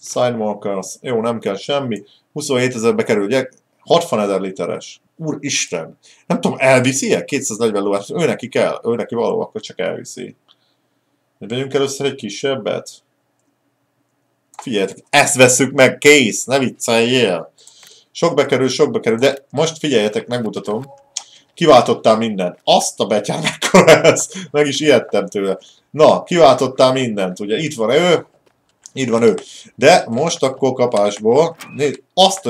Sidemarkers. Jó, nem kell semmi. 27 ezerbe kerül, ugye? 60 ezer literes. Úristen! Nem tudom, elviszi-e? 240 lóvás. Ő neki kell, ő neki való, akkor csak elviszi. Vegyünk először egy kisebbet. Figyeljetek, ezt veszük meg, kész, ne vicceljél. Sok bekerül, sok bekerül, de most figyeljetek, megmutatom. Kiváltottál mindent. Azt a betyár mekkora ez. Meg is ijedtem tőle. Na, kiváltottál mindent, ugye itt van ő, így van ő. De most akkor kapásból, nézd, azt,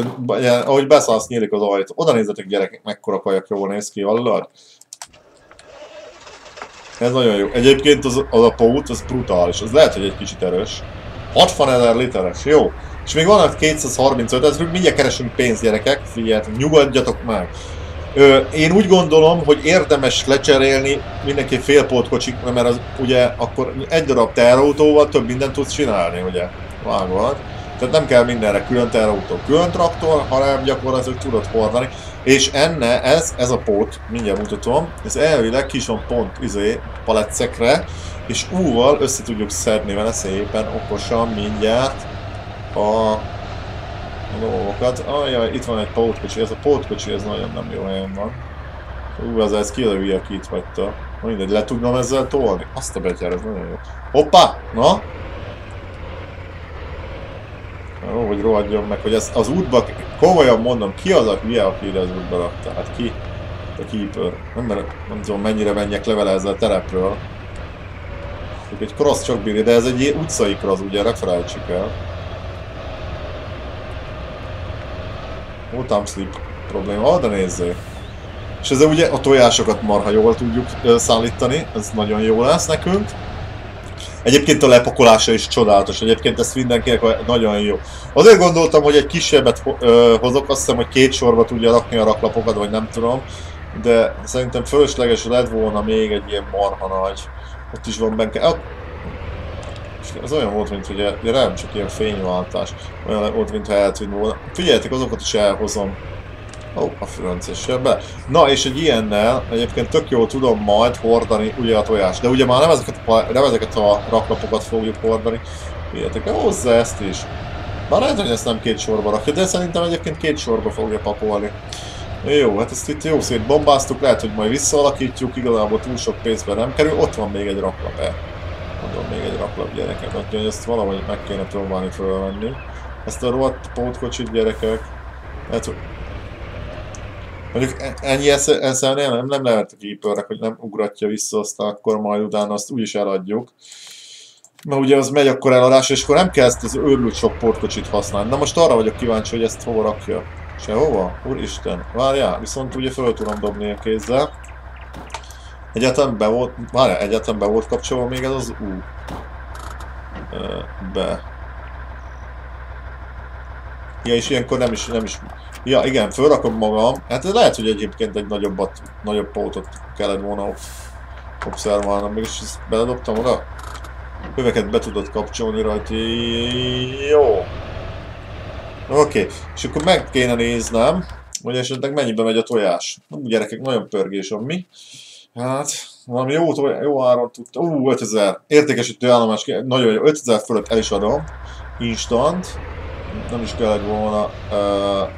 ahogy beszállsz, nyílik az ajtó. Oda nézzetek gyerekek, mekkora kajak jól néz ki, hallod? Ez nagyon jó. Egyébként az, az a pót, az brutális. Az lehet, hogy egy kicsit erős. 60 ezer literes, jó. És még van 235 ezerünk, mindjárt keresünk pénzt, gyerekek. Figyeljetek, nyugodjatok meg. Én úgy gondolom, hogy érdemes lecserélni mindenki félpótkocsik, mert az ugye akkor egy darab terautóval több mindent tudsz csinálni, ugye? Vágod. Tehát nem kell mindenre külön terautó, külön traktor, hanem gyakorlatilag tudod hordani. És enne, ez, ez a pót, mindjárt mutatom, ez elvileg kis van pont izé, paletszekre, és úval össze tudjuk szedni vele szépen, okosan, mindjárt a dolgokat. Ajaj, itt van egy pótkocsi, ez a pótkocsi, ez nagyon nem jó helyen van. Ú, az ez kilövje ki itt hagyta. Mindegy, le tudnom ezzel tolni? Azt a betyár, ez nagyon jó. Hoppá! Na? Jó, hogy rohadjon meg, hogy ez az útba, komolyan mondom, ki az a hülye, aki ide az útba rakta? Hát ki? A keeper. Nem, mert nem tudom mennyire menjek levele ezzel a terepről. Egy cross csak bírja, de ez egy utcai cross, ugye, ne felejtsük el. Ó, sleep probléma, de nézzél. És ezzel ugye a tojásokat marha jól tudjuk szállítani, ez nagyon jó lesz nekünk. Egyébként a lepakolása is csodálatos, egyébként ezt mindenkinek nagyon jó. Azért gondoltam, hogy egy kisebbet hozok, azt hiszem, hogy két sorba tudja rakni a raklapokat, vagy nem tudom. De szerintem fölösleges lett volna még egy ilyen marha nagy. Ott is van benne. Ez olyan volt, mint ugye, ugye nem csak ilyen fényváltás, olyan volt, mintha eltűnt volna. Figyeljetek, azokat is elhozom. Ó, oh, a frances be. Na, és egy ilyennel egyébként tök jól tudom majd hordani ugye a tojást. De ugye már nem ezeket a, nem ezeket a raklapokat fogjuk hordani. Figyeljetek, hozzá ezt is. Már lehet, hogy ezt nem két sorba rakja, de szerintem egyébként két sorba fogja pakolni. Jó, hát ezt itt jó szét bombáztuk, lehet, hogy majd visszaalakítjuk, igazából túl sok pénzbe nem kerül, ott van még egy raklap -e mondom még egy raklap gyereket, úgyhogy ezt valahogy meg kéne próbálni fölvenni. Ezt a rohadt pótkocsit gyerekek, hogy Mondjuk e- ennyi esze, esze nem, nem lehet a keepernek, hogy nem ugratja vissza, aztán akkor majd utána azt úgyis eladjuk. Mert ugye az megy akkor eladás, és akkor nem kell ezt az őrült sok portkocsit használni. Na most arra vagyok kíváncsi, hogy ezt hova rakja. Sehova? Úristen, várjál, viszont ugye föl tudom dobni a kézzel. Egyáltalán be volt, várjál, egyáltalán be volt kapcsolva még ez az U. Be. Ja, és ilyenkor nem is, nem is... Ja, igen, fölrakom magam. Hát ez lehet, hogy egyébként egy nagyobbat, nagyobb pótot kellett volna observálnom. Mégis ezt beledobtam oda. Köveket be tudod kapcsolni rajta. Jó. Oké, okay. és akkor meg kéne néznem, hogy esetleg mennyibe megy a tojás. Ú, gyerekek, nagyon pörgés van mi. Hát, valami jó, jó áron tudta. Ú, 5000. Értékesítő állomás, nagyon jó. 5000 fölött el is adom. Instant. Nem is kellett volna. Uh,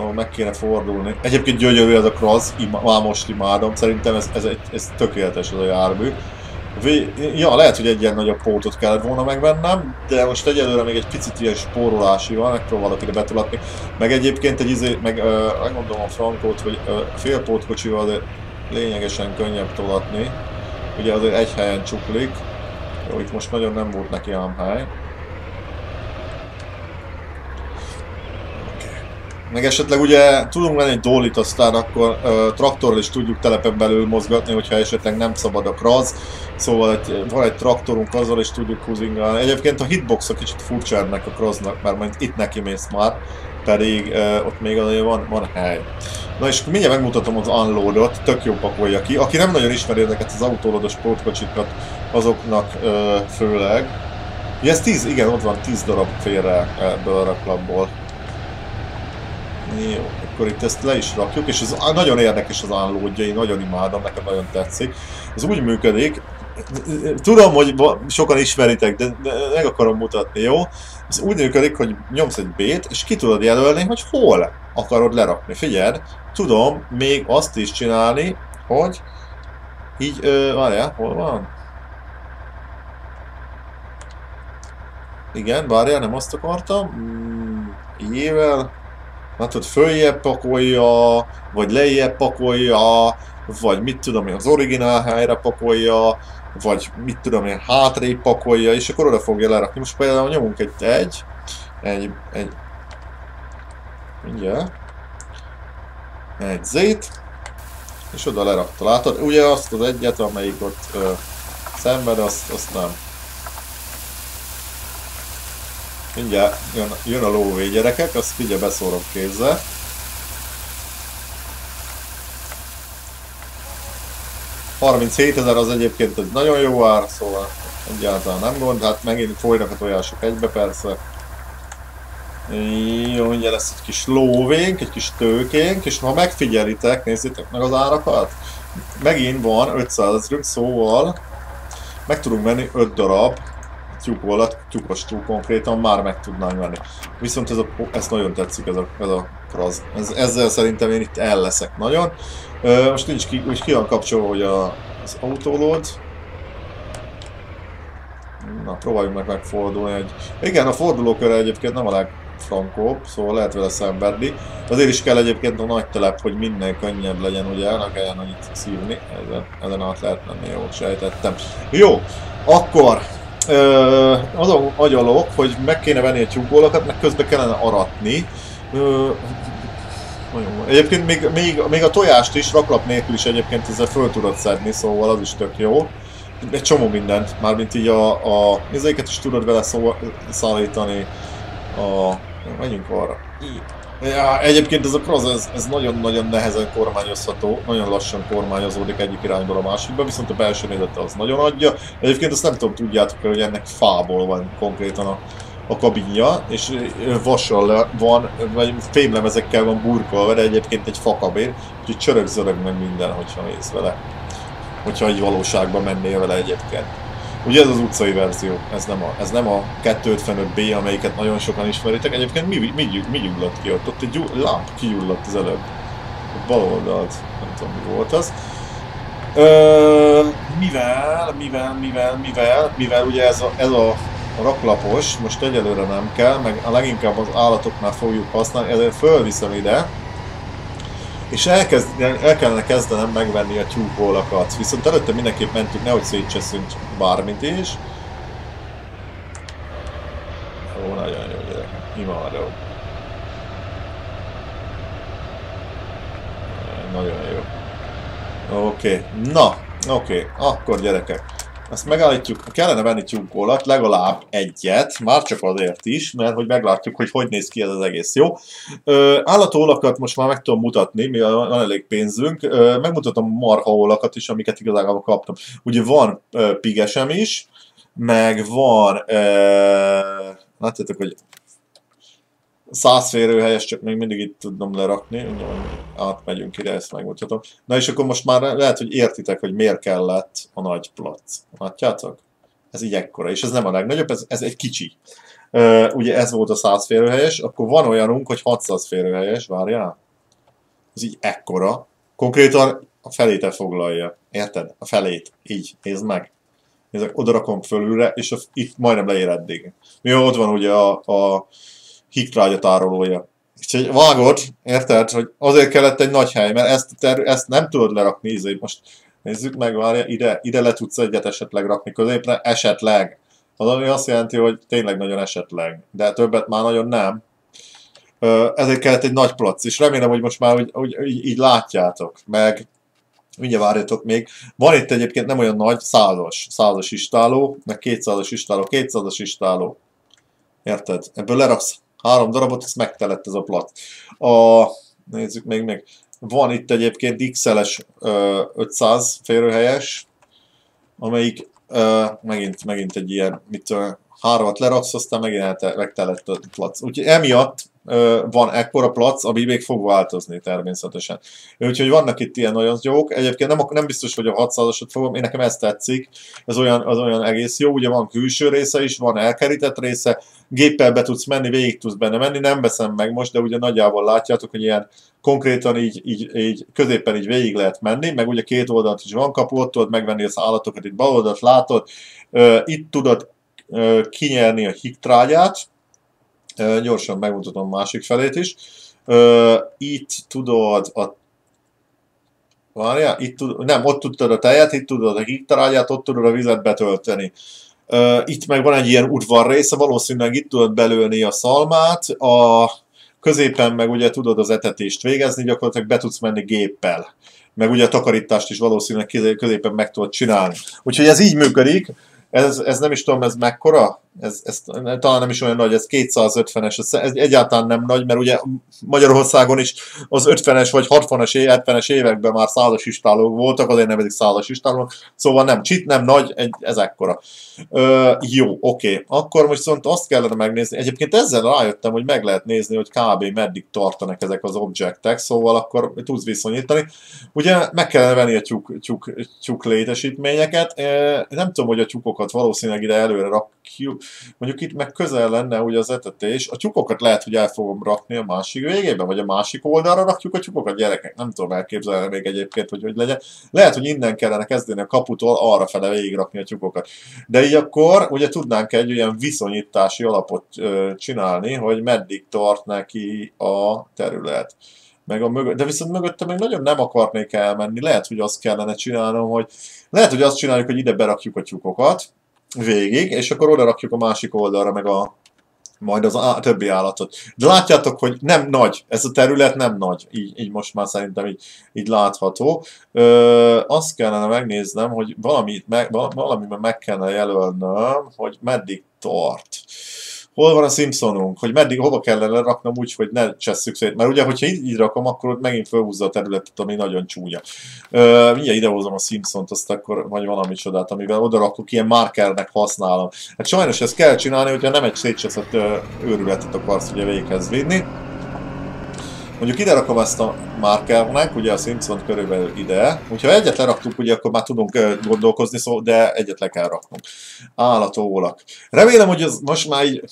oh, meg kéne fordulni. Egyébként gyönyörű ez a cross, már most imádom. Szerintem ez, ez, ez tökéletes ez a jármű. Ja, lehet, hogy egy ilyen nagyobb pótot kellett volna megvennem, de most egyelőre még egy picit ilyen spórolási van, megpróbálok ide betolatni. Meg egyébként egy izé, meg uh, megmondom a frankót, hogy uh, fél pótkocsival azért lényegesen könnyebb tolatni. Ugye azért egy helyen csuklik. Jó, itt most nagyon nem volt neki ám hely. Meg esetleg ugye tudunk venni egy dolit, aztán akkor uh, traktorral is tudjuk telepen belül mozgatni, hogyha esetleg nem szabad a kraz. Szóval egy, van egy traktorunk, azzal is tudjuk húzingálni. Egyébként a hitboxok kicsit furcsa ennek a kraznak, mert majd itt neki mész már, pedig uh, ott még azért van, van hely. Na és mindjárt megmutatom az unloadot, tök jó pakolja ki. Aki nem nagyon ismeri ezeket az autólodos sportkocsikat, azoknak uh, főleg. Ja, ez 10, igen, ott van 10 darab félre ebből a raklapból. Jó, akkor itt ezt le is rakjuk, és ez nagyon érdekes az unloadja, én nagyon imádom, nekem nagyon tetszik. Ez úgy működik, tudom, hogy sokan ismeritek, de meg akarom mutatni, jó? Ez úgy működik, hogy nyomsz egy B-t, és ki tudod jelölni, hogy hol akarod lerakni. Figyeld, tudom még azt is csinálni, hogy így, ö, várjál, hol van? Igen, várjál, nem azt akartam. Mm, jével, tudod, följebb pakolja, vagy lejjebb pakolja, vagy mit tudom én, az originál helyre pakolja, vagy mit tudom én, hátrébb pakolja, és akkor oda fogja lerakni. Most például nyomunk egy, egy, egy, egy, mindjárt, egy zét, és oda lerakta. Látod, ugye azt az egyet, amelyik ott ö, szenved, azt, azt nem. Mindjárt jön, jön a lóvé gyerekek, azt figyelj beszórom kézzel. ezer az egyébként egy nagyon jó ár, szóval egyáltalán nem gond, hát megint folynak a tojások egybe persze. Jó, mindjárt lesz egy kis lóvénk, egy kis tőkénk, és ha megfigyelitek, nézzétek meg az árakat. Megint van 500 ezerünk, szóval meg tudunk venni 5 darab tyúk alatt, tyúkos túl konkrétan már meg tudnánk venni. Viszont ez, a, ez nagyon tetszik, ez a, ez a kraz. Ez, ezzel szerintem én itt el leszek nagyon. Ö, most nincs ki, úgy ki van kapcsolva, hogy a, az autoload. Na, próbáljunk meg megfordulni egy... Igen, a fordulóköre egyébként nem a legfrankóbb, szóval lehet vele szenvedni. Azért is kell egyébként a nagy telep, hogy minden könnyebb legyen, ugye, ne kelljen annyit szívni. Ezen, ezen át lehet menni, jól sejtettem. Jó, akkor Ö, azon agyalok, hogy meg kéne venni a tyúkólakat, meg közben kellene aratni. Ö, Egyébként még, még, még a tojást is, raklap nélkül is egyébként ezzel föl tudod szedni, szóval az is tök jó. Egy csomó mindent, mármint így a, a nézőiket is tudod vele szó, szállítani. A, menjünk arra. Ja, egyébként ez a cross, ez, nagyon-nagyon nehezen kormányozható, nagyon lassan kormányozódik egyik irányból a másikba, viszont a belső nézete az nagyon adja. Egyébként azt nem tudom, tudjátok, hogy ennek fából van konkrétan a, a kabinja, és vassal van, vagy fémlemezekkel van burkolva, de egyébként egy fakabér, úgyhogy csörög meg minden, hogyha mész vele. Hogyha egy valóságban mennél vele egyébként. Ugye ez az utcai verzió, ez nem a, ez nem a 255B, amelyiket nagyon sokan ismeritek. Egyébként mi, mi, mi gyulladt ki ott? Ott egy lámp kigyulladt az előbb. A bal oldalt, nem tudom mi volt az. Ö, mivel, mivel, mivel, mivel, mivel ugye ez a, ez a raklapos, most egyelőre nem kell, meg a leginkább az állatoknál fogjuk használni, ezért fölviszem ide és elkezd, el kellene kezdenem megvenni a tyúkólakat. Viszont előtte mindenképp mentünk, nehogy szétcseszünk bármit is. Ó, nagyon jó gyerek. Imádom. Nagyon jó. Oké, okay. na, oké, okay. akkor gyerekek. Ezt megállítjuk, kellene venni tyúkólat, legalább egyet, már csak azért is, mert hogy meglátjuk, hogy hogy néz ki ez az egész, jó? Ö, állatolakat most már meg tudom mutatni, mivel van elég pénzünk, ö, megmutatom marhaolakat is, amiket igazából kaptam. Ugye van ö, pigesem is, meg van, ö, látjátok, hogy száz férőhelyes, csak még mindig itt tudom lerakni, átmegyünk ide, ezt megmutatom. Na és akkor most már lehet, hogy értitek, hogy miért kellett a nagy plac. Látjátok? Ez így ekkora, és ez nem a legnagyobb, ez, ez egy kicsi. Uh, ugye ez volt a 100 férőhelyes, akkor van olyanunk, hogy 600 férőhelyes, várjál? Ez így ekkora. Konkrétan a felét elfoglalja. Érted? A felét. Így, nézd meg. Nézd, oda rakom fölülre, és a, itt majdnem leér eddig. Mi ott van ugye a, a hiktrágya tárolója. Úgyhogy vágod, érted, hogy azért kellett egy nagy hely, mert ezt, ter- ezt nem tudod lerakni, így most nézzük meg, várja, ide, ide le tudsz egyet esetleg rakni középre, esetleg. Az ami azt jelenti, hogy tényleg nagyon esetleg, de többet már nagyon nem. Ezért kellett egy nagy plac, és remélem, hogy most már úgy, úgy, így, így látjátok, meg mindjárt várjatok még. Van itt egyébként nem olyan nagy, százas, százas istáló, meg kétszázas istáló, kétszázas istáló. Érted? Ebből leraksz Három darabot, ez megtelett ez a plat. A, nézzük még meg. Van itt egyébként XL-es 500 férőhelyes, amelyik uh, megint, megint egy ilyen, mit hármat leraksz, aztán megint megtelett a plac. Úgyhogy emiatt van ekkora plac, ami még fog változni természetesen. Úgyhogy vannak itt ilyen olyan jók. Egyébként nem, nem biztos, hogy a 600-asot fogom, én nekem ezt tetszik. Ez olyan, az olyan egész jó. Ugye van külső része is, van elkerített része, géppel be tudsz menni, végig tudsz benne menni, nem veszem meg most, de ugye nagyjából látjátok, hogy ilyen konkrétan így, így, így középen így végig lehet menni, meg ugye két oldalt is van kapu, ott tudod megvenni az állatokat, itt bal oldalt látod, itt tudod kinyerni a hiktrágyát, Gyorsan megmutatom másik felét is. Itt tudod a Várjál, itt tud, nem, ott tudod a tejet, itt tudod a hiktarágyát, ott tudod a vizet betölteni. Itt meg van egy ilyen udvar része, valószínűleg itt tudod belőni a szalmát, a középen meg ugye tudod az etetést végezni, gyakorlatilag be tudsz menni géppel. Meg ugye a takarítást is valószínűleg középen meg tudod csinálni. Úgyhogy ez így működik, ez, ez nem is tudom, ez mekkora? Ez, ez talán nem is olyan nagy, ez 250-es, ez, egyáltalán nem nagy, mert ugye Magyarországon is az 50-es vagy 60-es, 70-es években már százas istálók voltak, azért nevezik százas istálók, szóval nem csit, nem nagy, egy, ez ekkora. Ö, jó, oké. Okay. Akkor most viszont azt kellene megnézni, egyébként ezzel rájöttem, hogy meg lehet nézni, hogy kb. meddig tartanak ezek az objektek, szóval akkor tudsz viszonyítani. Ugye meg kellene venni a tyúk, tyúk, tyúk létesítményeket, nem tudom, hogy a tyúkokat valószínűleg ide előre rakjuk, Mondjuk itt meg közel lenne ugye az etetés, a tyúkokat lehet, hogy el fogom rakni a másik végébe, vagy a másik oldalra rakjuk a tyúkokat, gyerekek, nem tudom elképzelni még egyébként, hogy hogy legyen. Lehet, hogy innen kellene kezdeni a kaputól arra fele végigrakni a tyúkokat. De így akkor ugye tudnánk egy olyan viszonyítási alapot ö, csinálni, hogy meddig tart neki a terület meg a mögött, de viszont mögötte még nagyon nem akarnék elmenni, lehet, hogy azt kellene csinálnom, hogy lehet, hogy azt csináljuk, hogy ide berakjuk a tyúkokat, végig, és akkor oda rakjuk a másik oldalra meg a majd az a többi állatot. De látjátok, hogy nem nagy, ez a terület nem nagy, így, így most már szerintem így, így látható. Ö, azt kellene megnéznem, hogy valamit meg, valamiben meg kellene jelölnöm, hogy meddig tart hol van a Simpsonunk, hogy meddig, hova kellene raknom úgy, hogy ne csesszük szét. Mert ugye, hogyha így, így rakom, akkor ott megint felhúzza a területet, ami nagyon csúnya. Ö, mindjárt idehozom a Simpsont, azt akkor vagy valami csodát, amivel oda rakok, ilyen markernek használom. Hát sajnos ezt kell csinálni, hogyha nem egy szétcseszett őrületet akarsz ugye véghez vinni. Mondjuk ide rakom ezt a markernek, ugye a Simpson körülbelül ide. Hogyha egyet leraktuk, ugye akkor már tudunk gondolkozni, szó, de egyet le kell raknunk. Állatólak. Remélem, hogy ez most már így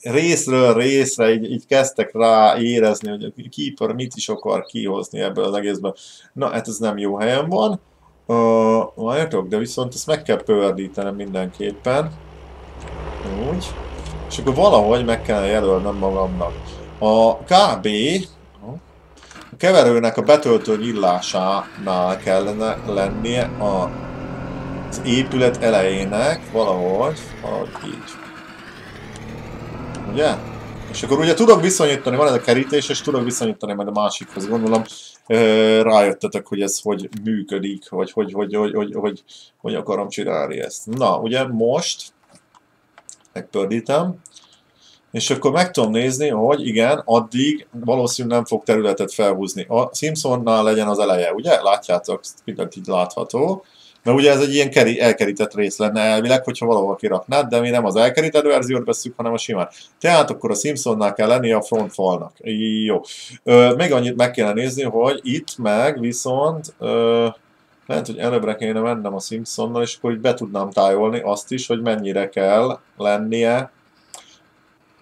részről részre így, így kezdtek rá érezni, hogy a Keeper mit is akar kihozni ebből az egészből. Na, hát ez nem jó helyen van. Uh, de viszont ezt meg kell pördítenem mindenképpen. Úgy. És akkor valahogy meg kell jelölnem magamnak. A KB a keverőnek a betöltő nyillásánál kellene lennie a, az épület elejének valahogy, valahogy így. Ugye? És akkor ugye tudok viszonyítani, van ez a kerítés, és tudok viszonyítani majd a másikhoz. Gondolom rájöttetek, hogy ez hogy működik, vagy hogy, hogy, hogy, hogy, hogy, hogy akarom csinálni ezt. Na, ugye most megpördítem, és akkor meg tudom nézni, hogy igen, addig valószínűleg nem fog területet felhúzni. A Simpsonnál legyen az eleje, ugye? Látjátok, mindent így látható. Mert ugye ez egy ilyen keri, elkerített rész lenne elvileg, hogyha valahol kiraknád, de mi nem az elkerített verziót veszük, hanem a simát. Tehát akkor a Simpsonnál kell lennie a frontfalnak. Jó. Ö, még annyit meg kéne nézni, hogy itt meg viszont ö, lehet, hogy előbbre kéne mennem a Simpsonnal, és akkor így be tudnám tájolni azt is, hogy mennyire kell lennie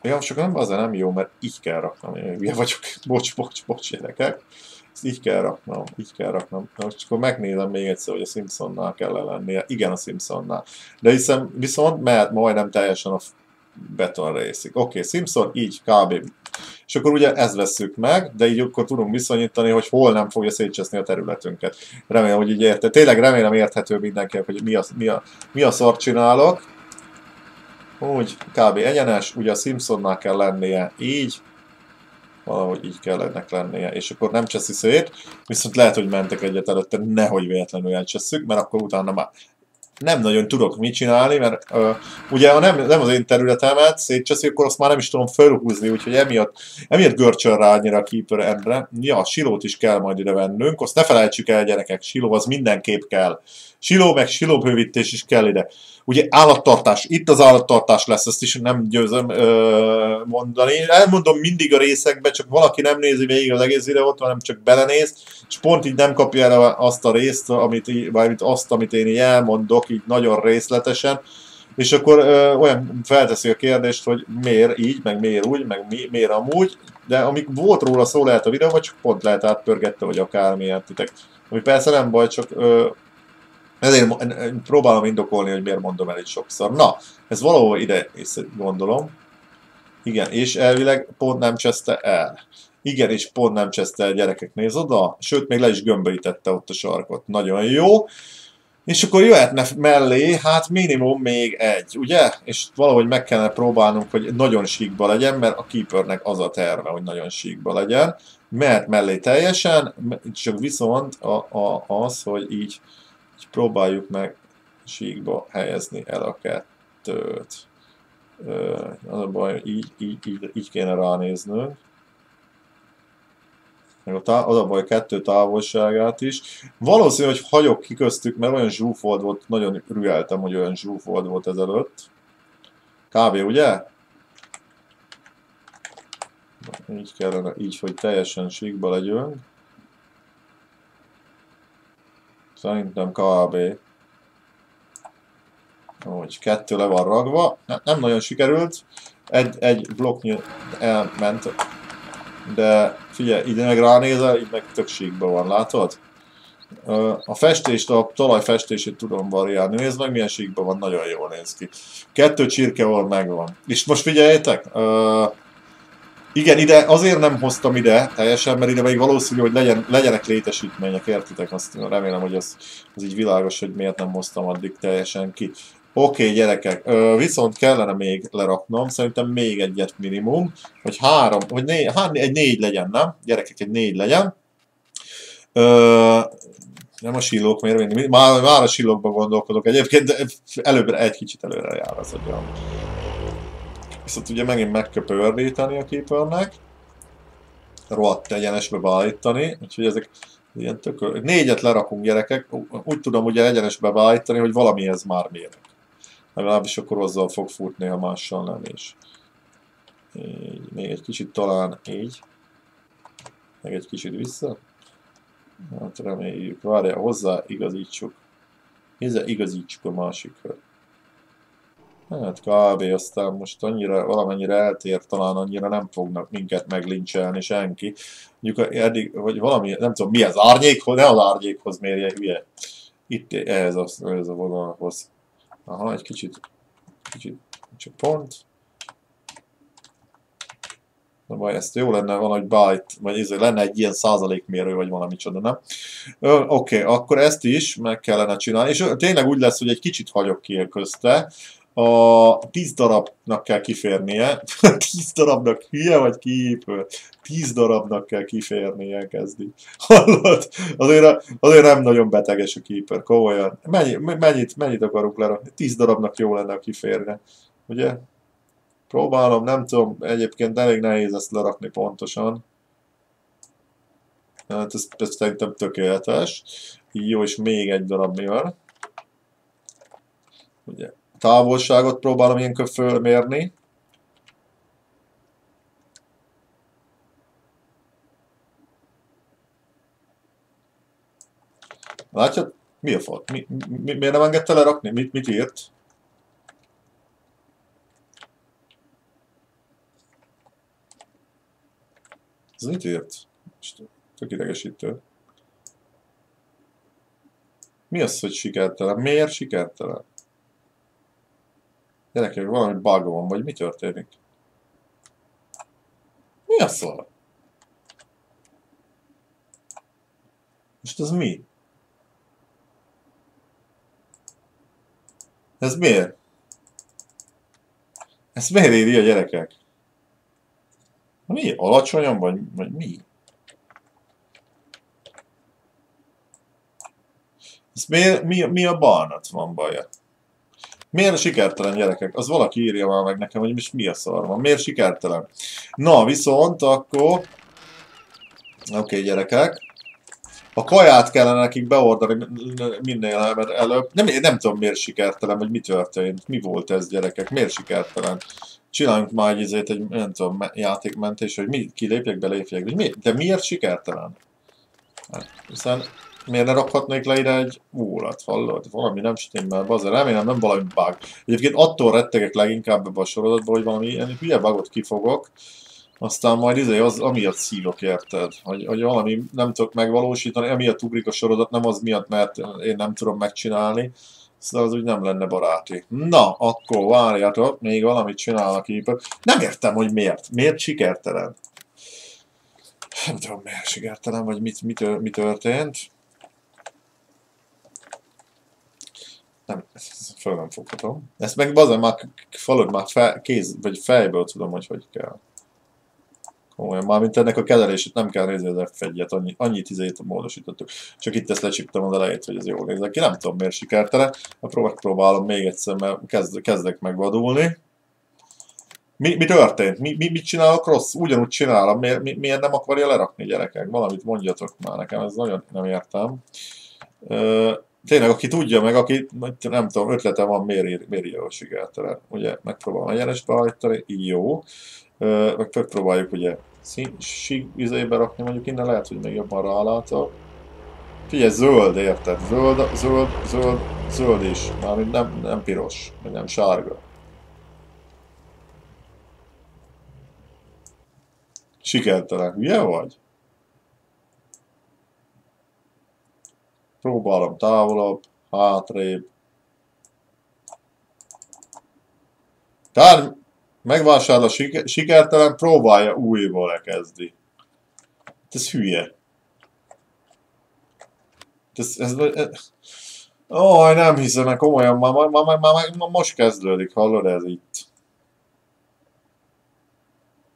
Ja, csak nem az nem jó, mert így kell raknom. Én vagyok. Bocs, bocs, bocs, gyerekek. Ezt így kell raknom, így kell raknom. Most akkor megnézem még egyszer, hogy a Simpsonnál kell -e lennie. Igen, a Simpsonnál. De hiszem, viszont mehet majdnem teljesen a beton részig. Oké, okay, Simpson, így, kb. És akkor ugye ezt vesszük meg, de így akkor tudunk viszonyítani, hogy hol nem fogja szétcseszni a területünket. Remélem, hogy így érte. Tényleg remélem érthető mindenkinek, hogy mi a, mi a, mi a szart csinálok. Úgy, kb. egyenes, ugye a Simpsonnál kell lennie így, valahogy így kell ennek lennie, és akkor nem cseszi szét, viszont lehet, hogy mentek egyet előtte, nehogy véletlenül elcsesszük, mert akkor utána már nem nagyon tudok mit csinálni, mert uh, ugye ha nem, nem az én területemet szétcseszi, akkor azt már nem is tudom felhúzni, úgyhogy emiatt, emiatt görcsön rá annyira a Keeper endre. Ja, silót is kell majd ide vennünk, azt ne felejtsük el gyerekek, siló az mindenképp kell. Siló meg silóbővítés is kell ide. Ugye állattartás, itt az állattartás lesz, ezt is nem győzöm ö, mondani. Elmondom mindig a részekbe, csak valaki nem nézi végig az egész videót, hanem csak belenéz, és pont így nem kapja el azt a részt, amit, vagy azt, amit én így elmondok, így nagyon részletesen, és akkor ö, olyan felteszi a kérdést, hogy miért így, meg miért úgy, meg mi, miért amúgy, de amik volt róla szó lehet a videóban, csak pont lehet átpörgette, vagy akármilyen titek. Ami persze nem baj, csak ö, ezért próbálom indokolni, hogy miért mondom el itt sokszor. Na, ez valahol ide gondolom. Igen, és elvileg pont nem cseszte el. Igen, és pont nem cseszte el, gyerekek, néz oda. Sőt, még le is gömbölítette ott a sarkot. Nagyon jó. És akkor jöhetne mellé, hát minimum még egy, ugye? És valahogy meg kellene próbálnunk, hogy nagyon síkba legyen, mert a keepernek az a terve, hogy nagyon síkba legyen. Mert mellé teljesen, csak viszont a, a, az, hogy így próbáljuk meg síkba helyezni el a kettőt. Az a baj, így, így, így, így kéne ránéznünk. Meg a az a baj, kettő távolságát is. Valószínű, hogy hagyok ki köztük, mert olyan zsúfold volt, nagyon rüheltem, hogy olyan zsúfold volt ezelőtt. Kb. ugye? Így kellene, így, hogy teljesen síkba legyünk. Szerintem kb. Úgy, kettő le van ragva. Ne, nem nagyon sikerült. Egy, egy blokknyi elment. De figyelj, ide meg ránézel, így meg tök síkban van, látod? A festést, a talaj festését tudom variálni. Nézd meg, milyen síkban van, nagyon jól néz ki. Kettő csirke van, megvan. És most figyeljétek, igen, ide azért nem hoztam ide teljesen, mert ide még valószínű, hogy legyen, legyenek létesítmények, értitek? Azt remélem, hogy az, az így világos, hogy miért nem hoztam addig teljesen ki. Oké, okay, gyerekek, viszont kellene még leraknom, szerintem még egyet minimum, hogy három, hogy né, há, egy négy legyen, nem? Gyerekek, egy négy legyen. Ö, nem a sílók, miért mindig? Már, már a sílókba gondolkodok egyébként, de előbbre egy kicsit előre jár az agyam. Viszont ugye megint meg kell pördíteni a keepernek. Rohadt egyenesbe beállítani, úgyhogy ezek ilyen tökör... Négyet lerakunk gyerekek, úgy tudom ugye egyenesbe beállítani, hogy valamihez már mérek. Legalábbis akkor azzal fog futni, ha mással nem is. Így, még egy kicsit talán így. Meg egy kicsit vissza. Hát reméljük. Várja, hozzá igazítsuk. Igazítsuk a másikra. Hát kb. aztán most annyira, valamennyire eltér, talán annyira nem fognak minket meglincselni senki. Mondjuk eddig, vagy valami, nem tudom, mi az árnyékhoz, ne az árnyékhoz mérje, hülye. Itt ehhez a, ehhez a vonalhoz. Aha, egy kicsit, kicsit, csak pont. Vagy ezt jó lenne valahogy byte, vagy ez lenne egy ilyen százalékmérő, vagy valami csoda, nem? Oké, okay, akkor ezt is meg kellene csinálni, és tényleg úgy lesz, hogy egy kicsit hagyok ki közte, a 10 darabnak kell kiférnie, 10 darabnak hülye vagy kiépő, 10 darabnak kell kiférnie kezdi. Hallod? Azért, azért nem nagyon beteges a keeper, komolyan. Mennyi, mennyit, mennyit akarunk lerakni? 10 darabnak jó lenne kiférne, ugye? Próbálom, nem tudom, egyébként elég nehéz ezt lerakni pontosan. Hát ez, ez szerintem tökéletes. Jó, és még egy darab mi van. Ugye, távolságot próbálom ilyenkor fölmérni. Látja? Mi a fal? Mi, mi, miért nem engedte lerakni? Mit, mit írt? Ez mit írt? Tök idegesítő. Mi az, hogy sikertelen? Miért sikertelen? Gyerekek, valami bug van, vagy mi történik? Mi a szar? Most ez mi? Ez miért? Ez miért éri a gyerekek? Mi? Alacsonyan vagy, vagy mi? Ez miért, mi, mi a barnat van baja? Miért sikertelen gyerekek? Az valaki írja már meg nekem, hogy mi a szar van. Miért sikertelen? Na, viszont akkor... Oké, okay, gyerekek. A kaját kellene nekik beordani minél előbb. Nem, nem tudom miért sikertelen, vagy mi történt. Mi volt ez gyerekek? Miért sikertelen? Csináljunk már egy, izét, egy nem tudom, játékmentés, hogy mi, kilépjek, belépjek. Mi, de miért sikertelen? Hát, hiszen Miért ne rakhatnék le ide egy órat, hallod? Valami nem stimmel, bazza, remélem nem valami bug. Egyébként attól rettegek leginkább ebbe a sorozatba, hogy valami ilyen hülye bugot kifogok, aztán majd izé az, amiatt szívok, érted? Hogy, hogy valami nem tudok megvalósítani, amiatt ugrik a sorozat, nem az miatt, mert én nem tudom megcsinálni, szóval az úgy nem lenne baráti. Na, akkor várjátok, még valamit csinálnak Keeper. Nem értem, hogy miért. Miért sikertelen? Nem tudom, miért sikertelen, vagy mit, mit, mit történt. Nem, föl nem foghatom. Ezt meg bazen már falod már fel, kéz, vagy fejből tudom, hogy hogy kell. Komolyan, már mint ennek a kezelését nem kell nézni az F1-et, annyi, annyit izét módosítottuk. Csak itt ezt lecsiptem az elejét, hogy ez jól nézek ki. Nem tudom miért sikertelen. A próbák próbálom még egyszer, mert kezd, kezdek megvadulni. Mi, mi történt? Mi, mi, mit csinálok rossz? Ugyanúgy csinálom. Miért, mi, miért nem akarja lerakni gyerekek? Valamit mondjatok már nekem, ez nagyon nem értem. Ö, tényleg, aki tudja meg, aki nem tudom, ötlete van, miért, miért jó sikertelen. Ugye megpróbálom egyenesbe hajtani, jó. Meg megpróbáljuk ugye szín, izébe rakni, mondjuk innen lehet, hogy még jobban rálátok. Figyelj, zöld, érted? Zöld, zöld, zöld, zöld is. Mármint nem, nem piros, vagy nem sárga. Sikertelen, hülye vagy? Próbálom távolabb, hátrébb. Tehát megvásárol a siker sikertelen, próbálja újból lekezdi. Ez hülye. Ez, ez, ez, Ó, nem hiszem, mert komolyan, már, már, már, már, már most kezdődik, hallod ez itt.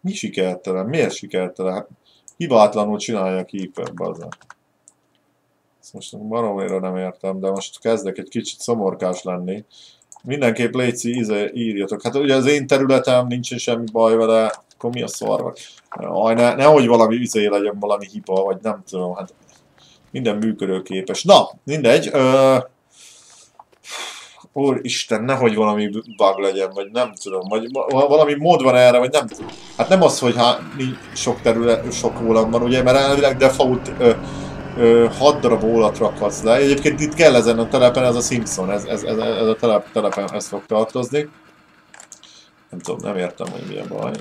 Mi sikertelen? Miért sikertelen? Hibátlanul csinálja a keeper, bazen. Ezt most baromira nem értem, de most kezdek egy kicsit szomorkás lenni. Mindenképp Léci íze, írjatok. Hát ugye az én területem, nincsen semmi baj vele, akkor mi a szarva? Aj, ne, nehogy valami izé legyen, valami hiba, vagy nem tudom, hát minden működőképes. Na, mindegy. Ö, Úristen, nehogy valami bug legyen, vagy nem tudom, vagy valami mód van erre, vagy nem tudom. Hát nem az, hogy hát, sok terület, sok hólam van, ugye, mert elvileg default ö, 6 darab ólat rakhatsz le. Egyébként itt kell ezen a telepen, ez a Simpson, ez, ez, ez, ez a telep, telepen ez fog tartozni. Nem tudom, nem értem, hogy mi a baj.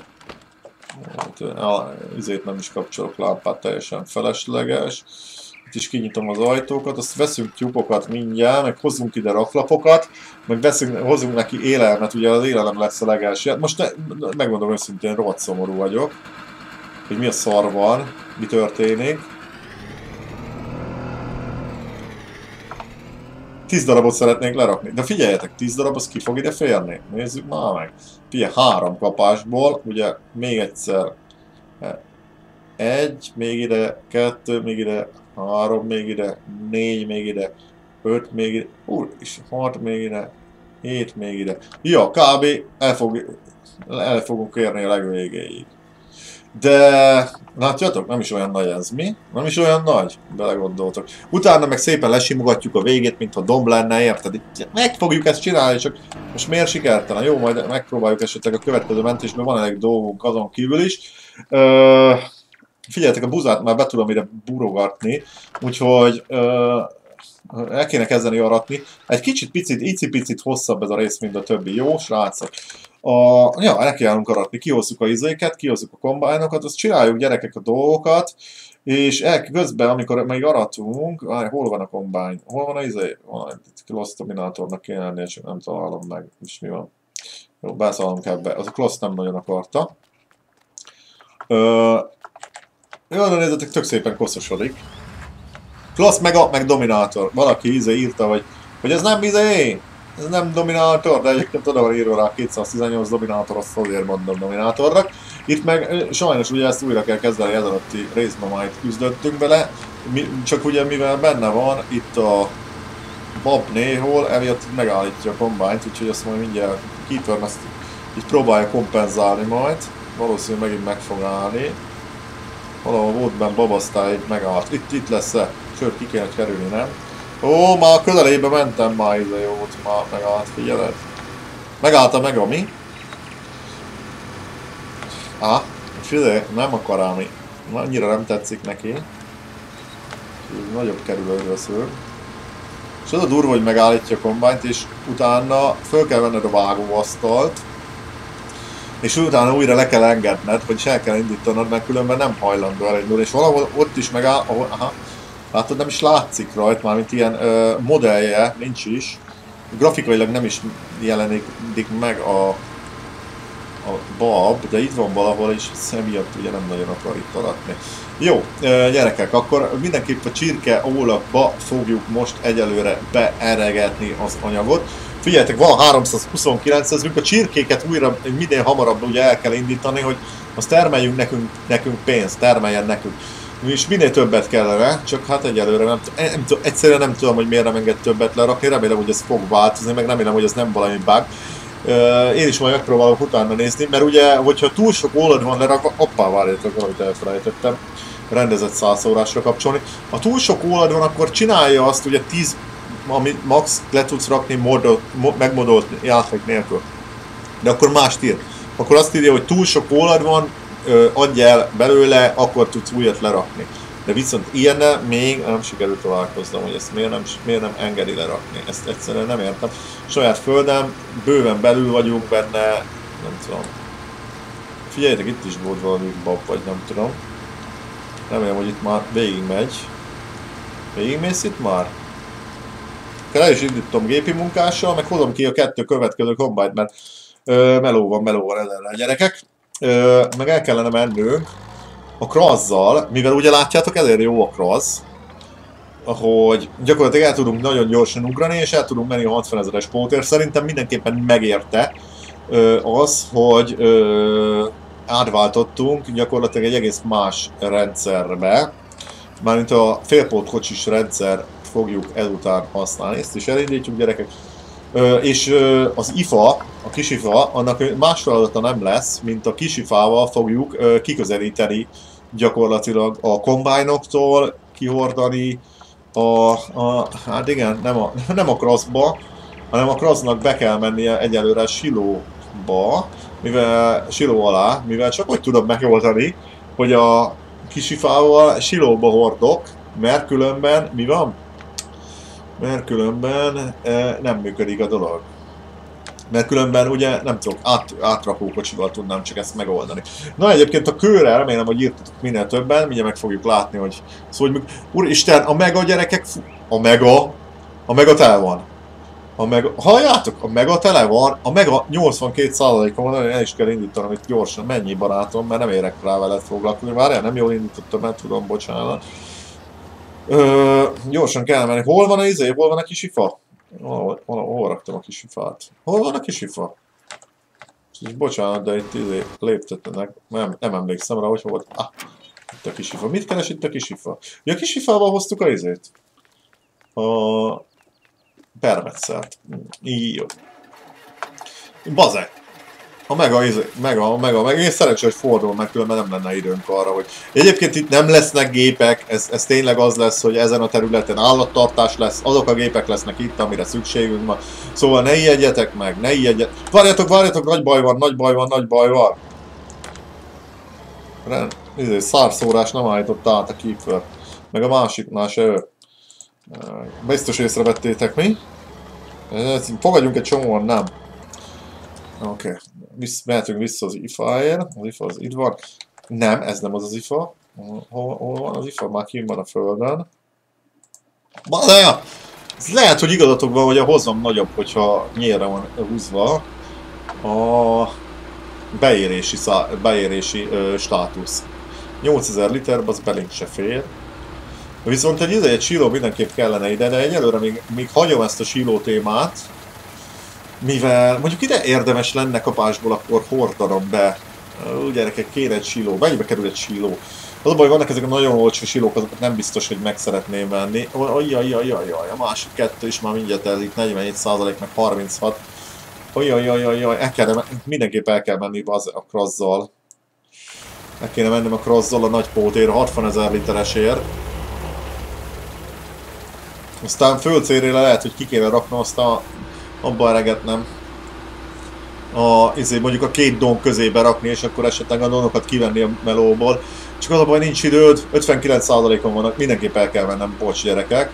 Ezért nem is kapcsolok lámpát, teljesen felesleges. Itt is kinyitom az ajtókat, azt veszünk tyúkokat mindjárt, meg hozzunk ide raklapokat, meg veszünk, hozzunk neki élelmet, ugye az élelem lesz a legelső. Hát most ne, megmondom őszintén, rohadt szomorú vagyok. hogy mi a szar van, mi történik. 10 darabot szeretnék lerakni. De figyeljetek, 10 darab az ki fog ide férni? Nézzük már meg. Figyelj, három kapásból, ugye még egyszer egy, még ide, kettő, még ide, három, még ide, négy, még ide, öt, még ide, úr, és hat, még ide, hét, még ide. Ja, kb. el, fog, el fogunk érni a legvégéig. De látjátok, nem is olyan nagy ez, mi? Nem is olyan nagy, belegondoltok. Utána meg szépen lesimogatjuk a végét, mintha domb lenne, érted? Itt meg fogjuk ezt csinálni, csak most miért sikertelen? Jó, majd megpróbáljuk esetleg a következő mentésben, van elég dolgunk azon kívül is. Ö, figyeljetek, a buzát már be tudom ide burogatni, úgyhogy ö, el kéne kezdeni aratni. Egy kicsit picit, icipicit hosszabb ez a rész, mint a többi. Jó, srácok? A, ja, nekiállunk aratni, kihozzuk a izéket, kihozzuk a kombájnokat, azt csináljuk gyerekek a dolgokat, és el, közben, amikor még aratunk, várj, hol van a kombány? Hol van a izé? Van, Close Dominatornak kéne lenni, csak nem találom meg, és mi van. Jó, beszállunk ebbe. Az a Close nem nagyon akarta. Ö, jó, de nézzetek, tök szépen koszosodik. Klassz meg meg Dominator. Valaki íze írta, hogy, hogy ez nem izé, ez nem Dominator, de egyébként oda van írva rá 218 Dominator, azt azért mondom Dominatornak. Itt meg sajnos ugye ezt újra kell kezdeni, ezelőtti részben majd küzdöttünk bele, mi, csak ugye mivel benne van itt a Bob néhol, emiatt megállítja a kombányt, úgyhogy azt majd mindjárt Keaton azt így próbálja kompenzálni majd. Valószínűleg megint meg fog állni. Valahol volt benne babasztály, megállt. Itt, itt lesz-e? Sőt, ki kéne kerülni, nem? Ó, már a közelébe mentem már ide jó volt, már megállt, figyeled. Megállta meg a mi? Ah, figyelj, nem akar állni. Annyira nem tetszik neki. Nagyobb kerül a szőr. És az a durva, hogy megállítja a kombányt, és utána föl kell venned a vágóasztalt, és utána újra le kell engedned, hogy el kell indítanod, mert különben nem hajlandó elindulni, és valahol ott is megáll, ahol, aha, Látod, nem is látszik rajta, mármint ilyen ö, modellje nincs is. Grafikailag nem is jelenik meg a, a bab, de itt van valahol, és szemiatt ugye nem nagyon akar itt aratni. Jó, gyerekek, akkor mindenképp a csirke ólakba fogjuk most egyelőre beeregetni az anyagot. Figyeljetek, van 329 ezünk, a csirkéket újra minél hamarabb ugye el kell indítani, hogy azt termeljünk nekünk, nekünk pénzt, termeljen nekünk. És minél többet kellene, csak hát egyelőre nem, nem, nem egyszerűen nem tudom, hogy miért nem enged többet lerakni, remélem, hogy ez fog változni, meg remélem, hogy ez nem valami bug. Én is majd megpróbálok utána nézni, mert ugye, hogyha túl sok oldal van lerakva, hoppá, várjátok, valamit elfelejtettem rendezett százszórásra kapcsolni. Ha túl sok ólad van, akkor csinálja azt ugye 10, amit max le tudsz rakni modot, megmodolt játék nélkül. De akkor mást ír. Akkor azt írja, hogy túl sok ólad van, adj el belőle, akkor tudsz újat lerakni. De viszont ilyennel még nem sikerült találkoznom, hogy ezt miért nem, miért nem engedi lerakni. Ezt egyszerűen nem értem. Saját földem, bőven belül vagyunk benne, nem tudom. Figyeljetek, itt is volt valami bab, vagy nem tudom. Remélem, hogy itt már végig megy. mész itt már? El is indítom gépi munkással, meg hozom ki a kettő következő kombájt, mert ö, meló van, meló van ezen a gyerekek ö, meg el kellene mennünk a krazzal, mivel ugye látjátok, ezért jó a krazz, hogy gyakorlatilag el tudunk nagyon gyorsan ugrani, és el tudunk menni a 60 ezeres pótér. Szerintem mindenképpen megérte ö, az, hogy ö, átváltottunk gyakorlatilag egy egész más rendszerbe, mármint a félpótkocsis rendszer fogjuk ezután használni. Ezt is elindítjuk gyerekek és az IFA, a kisifa, annak más feladata nem lesz, mint a kisifával fogjuk kiközelíteni gyakorlatilag a kombájnoktól, kihordani a, a, hát igen, nem a, nem a crossba, hanem a crossnak be kell mennie egyelőre silóba, mivel siló alá, mivel csak úgy tudom megoldani, hogy a kisifával silóba hordok, mert különben mi van? mert különben e, nem működik a dolog. Mert különben ugye nem tudok, át, átrakókocsival tudnám csak ezt megoldani. Na egyébként a kőre remélem, hogy írtatok minél többen, mindjárt meg fogjuk látni, hogy szóval, hogy Úristen, a mega gyerekek, a mega, a mega tel van. A mega, halljátok, a mega tele van, a mega 82%-on van, el is kell indítanom itt gyorsan. Mennyi barátom, mert nem érek rá veled foglalkozni. Várjál, nem jól indítottam, mert tudom, bocsánat. Ö, gyorsan kell menni. Hol van a izé? Hol van a kis ifa? Hol, hol, hol raktam a kis ifát? Hol van a kis ifa? És bocsánat, de itt izé léptettenek. Nem, nem emlékszem rá, hogy volt. Ah, itt a kis ifa. Mit keres itt a kis ifa? Ja, a kis ifával hoztuk a izét. A permetszert. Jó. Bazeg. A mega, mega, mega, meg én szerencsé, hogy fordul meg, különben nem lenne időnk arra, hogy... Egyébként itt nem lesznek gépek, ez, ez tényleg az lesz, hogy ezen a területen állattartás lesz, azok a gépek lesznek itt, amire szükségünk van. Szóval ne ijedjetek meg, ne ijedjetek. Várjatok, várjatok, nagy baj van, nagy baj van, nagy baj van. Rend, izé, szárszórás nem állított át a keeper. Meg a másiknál se. Biztos észrevettétek mi? Fogadjunk egy csomóan, nem. Oké, okay. Vissz, mehetünk vissza az IFA-ért. Az IFA az itt van. Nem, ez nem az az IFA. Hol, hol van az IFA? Már kim van a földön. Bazaja! Ez lehet, hogy igazatok van, hogy a hozam nagyobb, hogyha nyílre van húzva a beérési, szá, beérési ö, státusz. 8000 liter, az belénk se fér. Viszont egy, izé, egy síló mindenképp kellene ide, de egyelőre még, még hagyom ezt a síló témát, mivel mondjuk ide érdemes lenne kapásból, akkor hordanom be. Úgy gyerekek, kéne egy síló. Mennyibe kerül egy síló? Az a baj, vannak ezek a nagyon olcsó sílók, azokat nem biztos, hogy meg szeretném venni. Ajjajajajaj, a másik kettő is már mindjárt elik, 47% meg 36. Ajjajajajaj, el kell, mindenképp el kell menni az, a krazzal. El kéne mennem a krazzal a nagy pótér, 60 ezer literesért. Aztán földcérére lehet, hogy ki kéne raknom azt a abba eregetnem. A, izé, mondjuk a két dom közébe rakni, és akkor esetleg a donokat kivenni a melóból. Csak az a baj, nincs időd, 59%-on vannak, mindenképp el kell vennem, bocs gyerekek.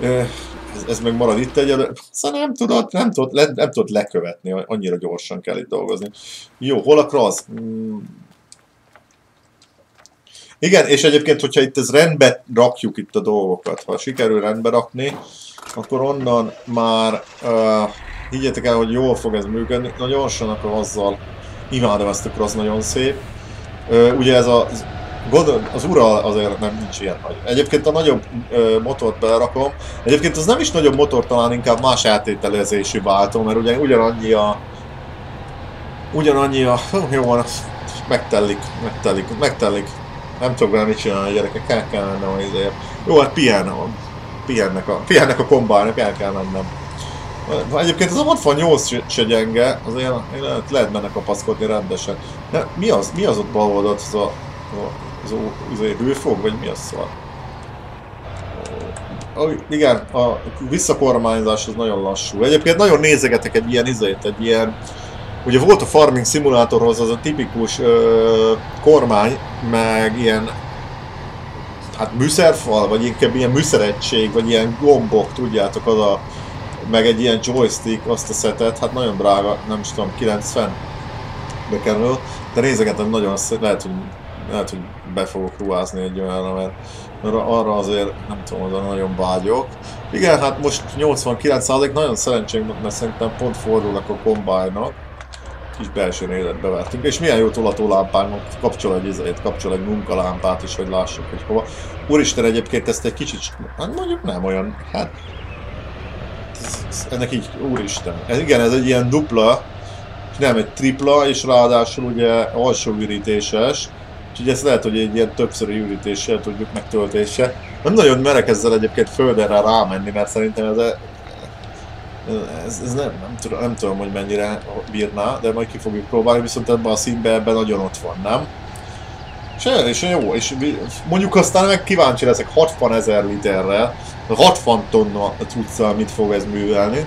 Ez, ez meg marad itt egyelőre. Szóval nem tudod, nem tudod, le, nem tudod lekövetni, annyira gyorsan kell itt dolgozni. Jó, hol a krasz? Hmm. Igen, és egyébként, hogyha itt ez rendbe rakjuk itt a dolgokat, ha sikerül rendbe rakni, akkor onnan már uh, higgyetek el, hogy jól fog ez működni. Na gyorsan akkor azzal imádom ezt a cross, nagyon szép. Uh, ugye ez a, az, az ura azért nem nincs ilyen nagy. Egyébként a nagyobb uh, motort belerakom. Egyébként az nem is nagyobb motor, talán inkább más átételezésű váltó, mert ugye ugyanannyi a... Ugyanannyi a... Jó van, megtellik, megtellik, megtellik. Nem tudok vele mit csinálni a gyerekek, el kell mennem az izért. Jó, hát pihenem pihennek a, pihennek a kombájnak, el kell mennem. Egyébként ez a 68 se gyenge, azért lehet, lehet benne kapaszkodni rendesen. De mi az, mi az ott bal oldalt, az a, az, az, az hőfog, vagy mi az szar? Igen, a visszakormányzás az nagyon lassú. Egyébként nagyon nézegetek egy ilyen izét, egy ilyen... Ugye volt a Farming Simulatorhoz az a tipikus ö, kormány, meg ilyen hát műszerfal, vagy inkább ilyen műszeregység, vagy ilyen gombok, tudjátok, az a, meg egy ilyen joystick, azt a szetet, hát nagyon drága, nem is tudom, 90 bekerül, de nézegetem nagyon, lehet, hogy, lehet, hogy be fogok ruházni egy olyanra, mert, mert arra azért nem tudom, oda nagyon vágyok. Igen, hát most 89% nagyon szerencsém, mert szerintem pont fordulnak a kombájnak kis belső életbe vettünk. És milyen jó tolató lámpánk, kapcsol egy izét, kapcsol egy munkalámpát is, hogy lássuk, hogy hova. Úristen, egyébként ezt egy kicsit, hát mondjuk nem olyan, hát ennek így, úristen. Igen, ez egy ilyen dupla, nem egy tripla, és ráadásul ugye alsó ürítéses, úgyhogy ezt lehet, hogy egy ilyen többszörű ürítéssel tudjuk megtöltése. Nem nagyon merek ezzel egyébként földerre rámenni, mert szerintem ez ez, ez nem, nem, tudom, nem tudom, hogy mennyire bírná, de majd ki fogjuk próbálni, viszont ebben a színben ebben nagyon ott van, nem? És, és jó, és mondjuk aztán meg kíváncsi leszek 60 ezer literrel, 60 tonna cuccal mit fog ez művelni.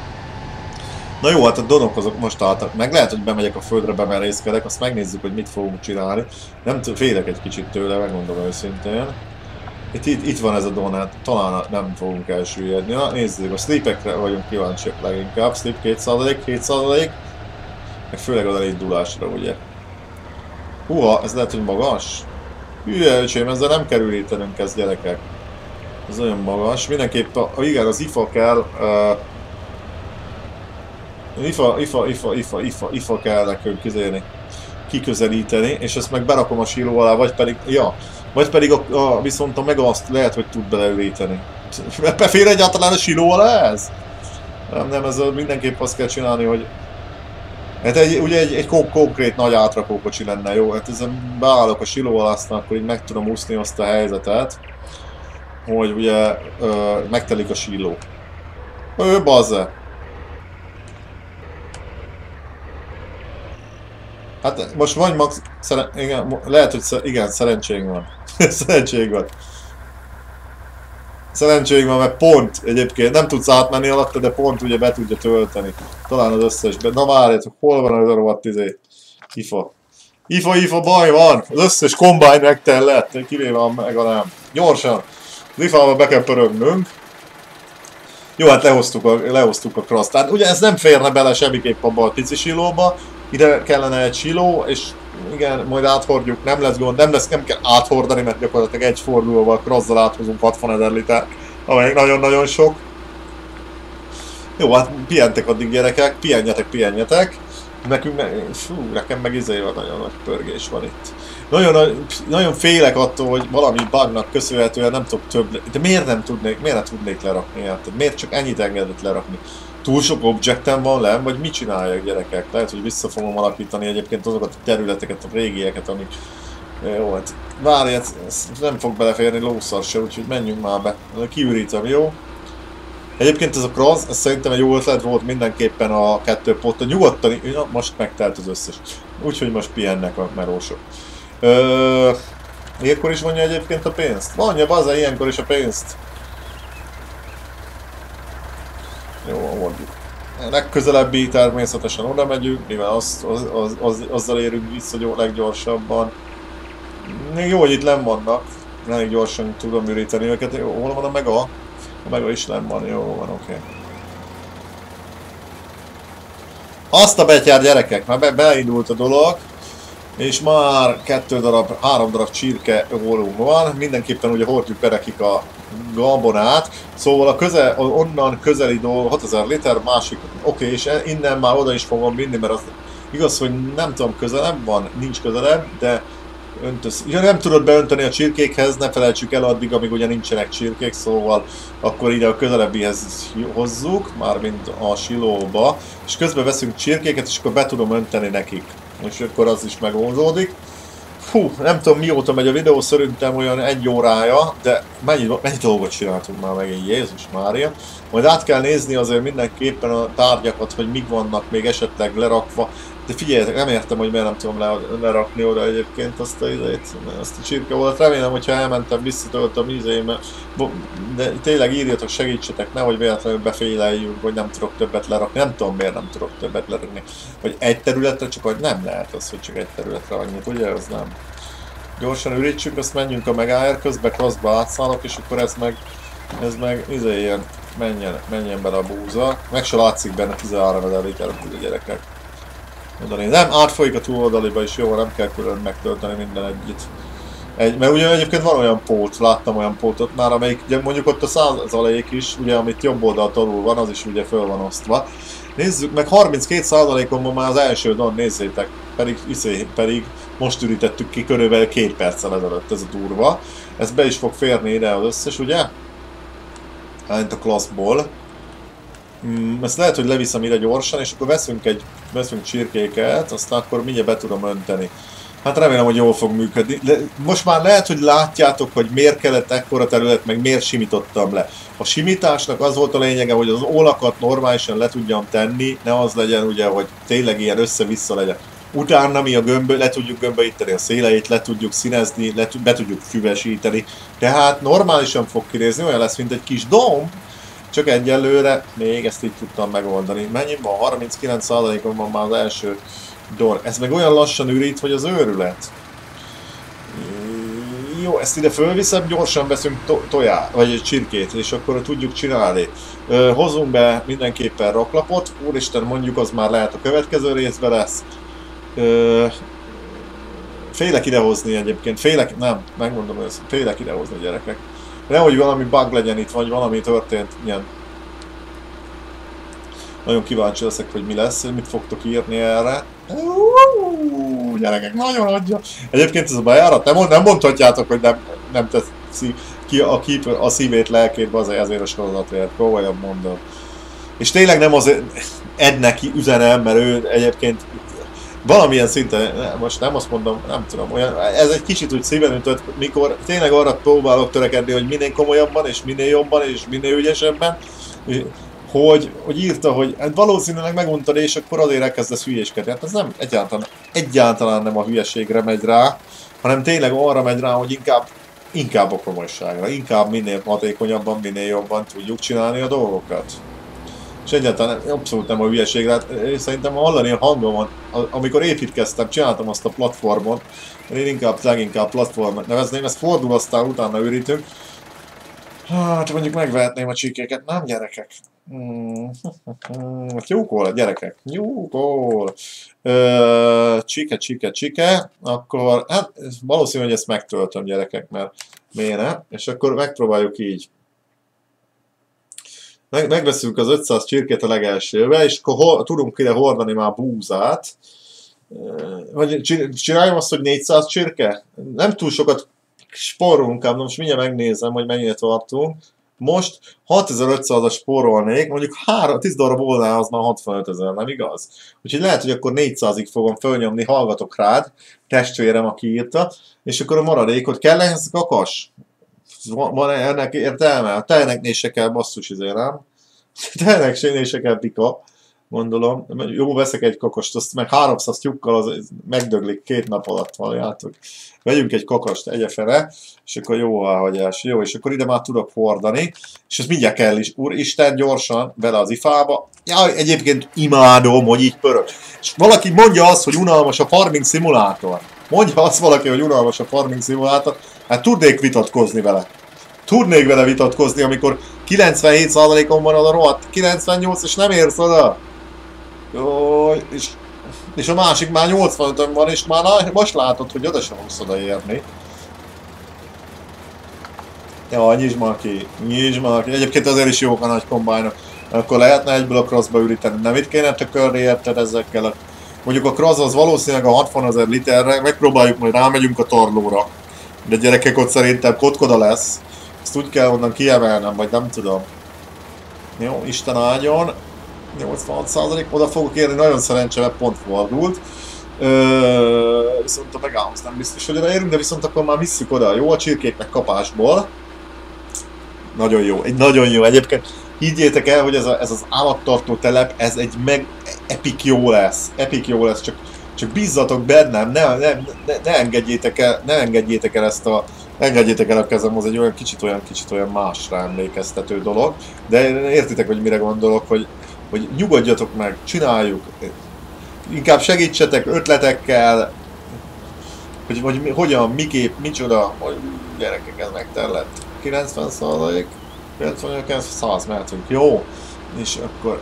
Na jó, hát a donok azok most álltak meg, lehet, hogy bemegyek a földre, bemerészkedek, azt megnézzük, hogy mit fogunk csinálni. Nem félek egy kicsit tőle, megmondom őszintén. Itt, itt, itt van ez a donát, talán nem fogunk elsüllyedni. Na, nézzük, a sleepekre vagyunk kíváncsiak leginkább. Sleep 2%, 7%, meg főleg az elindulásra, ugye. Húha, ez lehet, hogy magas? Hülye, öcsém, ezzel nem kerülítenünk ezt, gyerekek. Ez olyan magas. Mindenképp, a, igen, az IFA kell. Uh, Ifa, ifa, ifa, ifa, ifa, ifa kell nekünk kizélni, kiközelíteni, és ezt meg berakom a síló alá, vagy pedig, ja, vagy pedig a, a, viszont a mega azt lehet, hogy tud beleülíteni. Befér egyáltalán a síló alá ez? Nem, nem, ez mindenképp azt kell csinálni, hogy Hát egy, ugye egy, egy konkrét nagy átrakókocsi lenne, jó? Hát ezen beállok a siló alá, aztán akkor így meg tudom úszni azt a helyzetet, hogy ugye ö, megtelik a síló. Ő bazze! Hát most vagy max... Szeren... Igen, lehet, hogy szer... igen, szerencsénk van. szerencsénk van. Szerencsénk van, mert pont egyébként nem tudsz átmenni alatta, de pont ugye be tudja tölteni. Talán az összesbe. Na várjátok, hol van az a rohadt izé? IFA. IFA, IFA, baj van! Az összes kombány megtellett, kivéve a meg a nem. Gyorsan! Az IFA-ba be kell pörögnünk. Jó, hát lehoztuk a, lehoztuk a krasztát. Ugye ez nem férne bele semmiképp abba a pici silóba. Ide kellene egy siló, és igen, majd áthordjuk, nem lesz gond, nem lesz, nem kell áthordani, mert gyakorlatilag egy fordulóval krazzal áthozunk 60 ezer liter, amelyik nagyon-nagyon sok. Jó, hát pihentek addig gyerekek, pihenjetek, pihenjetek. Nekünk, meg, fú, nekem meg izé van, nagyon nagy pörgés van itt. Nagyon, nagyon félek attól, hogy valami bugnak köszönhetően nem tudok több, de miért nem tudnék, miért nem tudnék lerakni? Hát, miért csak ennyit engedett lerakni? Túl sok objektem van le, vagy mit csináljak gyerekek? Lehet, hogy vissza fogom alakítani egyébként azokat a területeket, a régieket, amik... Jó, hát várj, ez, ez nem fog beleférni lószar se, úgyhogy menjünk már be. Kiürítem, jó? Egyébként ez a cross, ez szerintem egy jó ötlet volt mindenképpen a kettő potta. Nyugodtan, ja, most megtelt az összes. Úgyhogy most pihennek a merósok. Ö, ilyenkor is mondja egyébként a pénzt? Mondja, baza, ilyenkor is a pénzt. Jó, mondjuk. A legközelebbi természetesen oda megyünk, mivel az, az, az, az, azzal érünk vissza leggyorsabban. Jó, hogy itt nem vannak. Elég gyorsan tudom üríteni őket. Jó, hol van a mega? A mega is nem van, jó van, oké. Okay. Azt a betyár gyerekek, már be, beindult a dolog és már kettő darab, három darab csirke ólunk van, mindenképpen ugye hordjuk berekik a gabonát, szóval a közel, onnan közeli dolog, 6000 liter, másik, oké, okay, és innen már oda is fogom vinni, mert az igaz, hogy nem tudom, közelebb van, nincs közelebb, de öntösz, ja, nem tudod beönteni a csirkékhez, ne felejtsük el addig, amíg ugye nincsenek csirkék, szóval akkor ide a közelebbihez hozzuk, mármint a silóba, és közben veszünk csirkéket, és akkor be tudom önteni nekik és akkor az is megoldódik. Fú, nem tudom mióta megy a videó, szerintem olyan egy órája, de mennyi, mennyi dolgot csináltunk már meg, Jézus Mária. Majd át kell nézni azért mindenképpen a tárgyakat, hogy mik vannak még esetleg lerakva, de figyeljetek, nem értem, hogy miért nem tudom le, lerakni oda egyébként azt a, izét, azt a csirke volt. Remélem, hogyha elmentem, visszatöltöm izémet, de tényleg írjatok, segítsetek, nehogy véletlenül beféleljünk, hogy nem tudok többet lerakni. Nem tudom, miért nem tudok többet lerakni. Vagy egy területre, csak hogy nem lehet az, hogy csak egy területre annyit, ugye? Az nem. Gyorsan ürítsük, azt menjünk a megállár közbe, crossba átszállok, és akkor ez meg, ez meg, izé ilyen, menjen, menjen bele a búza. Meg se látszik benne 13 ezer liter a gyerekek. Oda Nem, átfolyik a túloldaliba is, jó, nem kell külön megtölteni minden egyit. Egy, mert ugye egyébként van olyan pót, láttam olyan pótot már, amelyik ugye mondjuk ott a százalék is, ugye amit jobb oldalt alul van, az is ugye föl van osztva. Nézzük meg, 32%-on van már az első don, nézzétek, pedig, iszé, pedig most ürítettük ki körülbelül két perccel ezelőtt ez a durva. Ez be is fog férni ide az összes, ugye? Hát a klasszból. Mm, ezt lehet, hogy leviszem ide gyorsan, és akkor veszünk egy, veszünk csirkéket, aztán akkor mindjárt be tudom önteni. Hát remélem, hogy jól fog működni. De most már lehet, hogy látjátok, hogy miért kellett ekkora terület, meg miért simítottam le. A simításnak az volt a lényege, hogy az ólakat normálisan le tudjam tenni, ne az legyen ugye, hogy tényleg ilyen össze-vissza legyen. Utána mi a gömbö, le tudjuk gömböíteni a széleit, le tudjuk színezni, le, be tudjuk füvesíteni. Tehát normálisan fog kinézni, olyan lesz, mint egy kis domb, csak egyelőre még ezt így tudtam megoldani. Mennyi van? 39%-on van már az első dor. Ez meg olyan lassan ürít, hogy az őrület. Jó, ezt ide fölviszem, gyorsan veszünk to toját, vagy egy csirkét, és akkor tudjuk csinálni. Ö, hozunk be mindenképpen raklapot, úristen mondjuk az már lehet a következő részben lesz. Ö, félek idehozni egyébként, félek, nem, megmondom ezt, félek idehozni gyerekek. Nehogy valami bug legyen itt, vagy valami történt ilyen. Nagyon kíváncsi leszek, hogy mi lesz, mit fogtok írni erre. Uuuuh, gyerekek, nagyon adja. Egyébként ez a bejárat, nem, nem mondhatjátok, hogy nem, nem teszi ki a, kép, a szívét, lelkét, az ezért a sorozatért, komolyan mondom. És tényleg nem az Ed neki üzenem, mert ő egyébként valamilyen szinten, most nem azt mondom, nem tudom, olyan, ez egy kicsit úgy szíven ütött, mikor tényleg arra próbálok törekedni, hogy minél komolyabban, és minél jobban, és minél ügyesebben, hogy, hogy írta, hogy hát valószínűleg meguntad, és akkor azért elkezdesz hülyéskedni. Hát ez nem egyáltalán, egyáltalán nem a hülyeségre megy rá, hanem tényleg arra megy rá, hogy inkább, inkább a komolyságra, inkább minél hatékonyabban, minél jobban tudjuk csinálni a dolgokat. És egyáltalán abszolút nem a hülyeségre, hát szerintem hallani a hangomon, amikor építkeztem, csináltam azt a platformot, én inkább, leginkább platformot nevezném, ezt fordul, aztán utána őrítünk. Hát mondjuk megvehetném a csíkéket, nem gyerekek? Hmm. Tyúkol, gyerekek, tyúkol. Csike, csike, csike, akkor hát valószínű, hogy ezt megtöltöm gyerekek, mert miért ne? És akkor megpróbáljuk így. Meg, megveszünk az 500 csirkét a legelsőbe, és akkor ho, tudunk ide hordani már búzát. Vagy csináljam azt, hogy 400 csirke? Nem túl sokat spórolunk ám, most mindjárt megnézem, hogy mennyire tartunk. Most 6500-as spórolnék, mondjuk 3, 10 darab oldal az már 65 ezer, nem igaz? Úgyhogy lehet, hogy akkor 400-ig fogom fölnyomni, hallgatok rád, testvérem, aki írta, és akkor a maradékot kell ehhez kakas? Van -e ennek értelme? A teheneknél se kell basszus izé, nem? Teheneknél se kell pika gondolom. Jó, veszek egy kakost, azt meg 300 tyukkal az megdöglik két nap alatt, valjátok. Vegyünk egy kakost, egyefele, és akkor jó elhagyás. Jó, és akkor ide már tudok hordani, és ez mindjárt kell is. Úristen, gyorsan, bele az ifába. Ja, egyébként imádom, hogy így pörög. És valaki mondja azt, hogy unalmas a farming szimulátor. Mondja azt valaki, hogy unalmas a farming szimulátor. Hát tudnék vitatkozni vele. Tudnék vele vitatkozni, amikor 97%-on van a rohadt 98, és nem érsz oda. Jó, és, és a másik már 85 van, és már most látod, hogy oda sem fogsz odaérni. Ja, nyisd már ki, nyisd már ki. Egyébként azért is jók a nagy kombájnok. Akkor lehetne egyből a crossba üríteni. Nem itt kéne tökörni érted ezekkel a... Mondjuk a cross az valószínűleg a 60 ezer literre, megpróbáljuk, majd rámegyünk a torlóra. De gyerekek ott szerintem kotkoda lesz. Ezt úgy kell onnan kiemelnem, vagy nem tudom. Jó, Isten áldjon. 86% oda fogok érni, nagyon szerencsére pont fordult. Ö, viszont a megállhoz nem biztos, hogy odaérünk, de viszont akkor már visszük oda. Jó a csirkéknek kapásból. Nagyon jó, egy nagyon jó. Egyébként higgyétek el, hogy ez, a, ez az állattartó telep, ez egy meg epik jó lesz. Epik jó lesz, csak, csak bízzatok bennem, ne, ne, ne, ne, engedjétek el, ne engedjétek el ezt a, engedjétek el a kezem, az egy olyan kicsit olyan kicsit olyan másra emlékeztető dolog, de értitek, hogy mire gondolok, hogy hogy nyugodjatok meg, csináljuk, inkább segítsetek ötletekkel, hogy, hogy hogyan, miképp, micsoda, hogy gyerekek, ez megterlett. 90 százalék, 90 100 mehetünk, jó? És akkor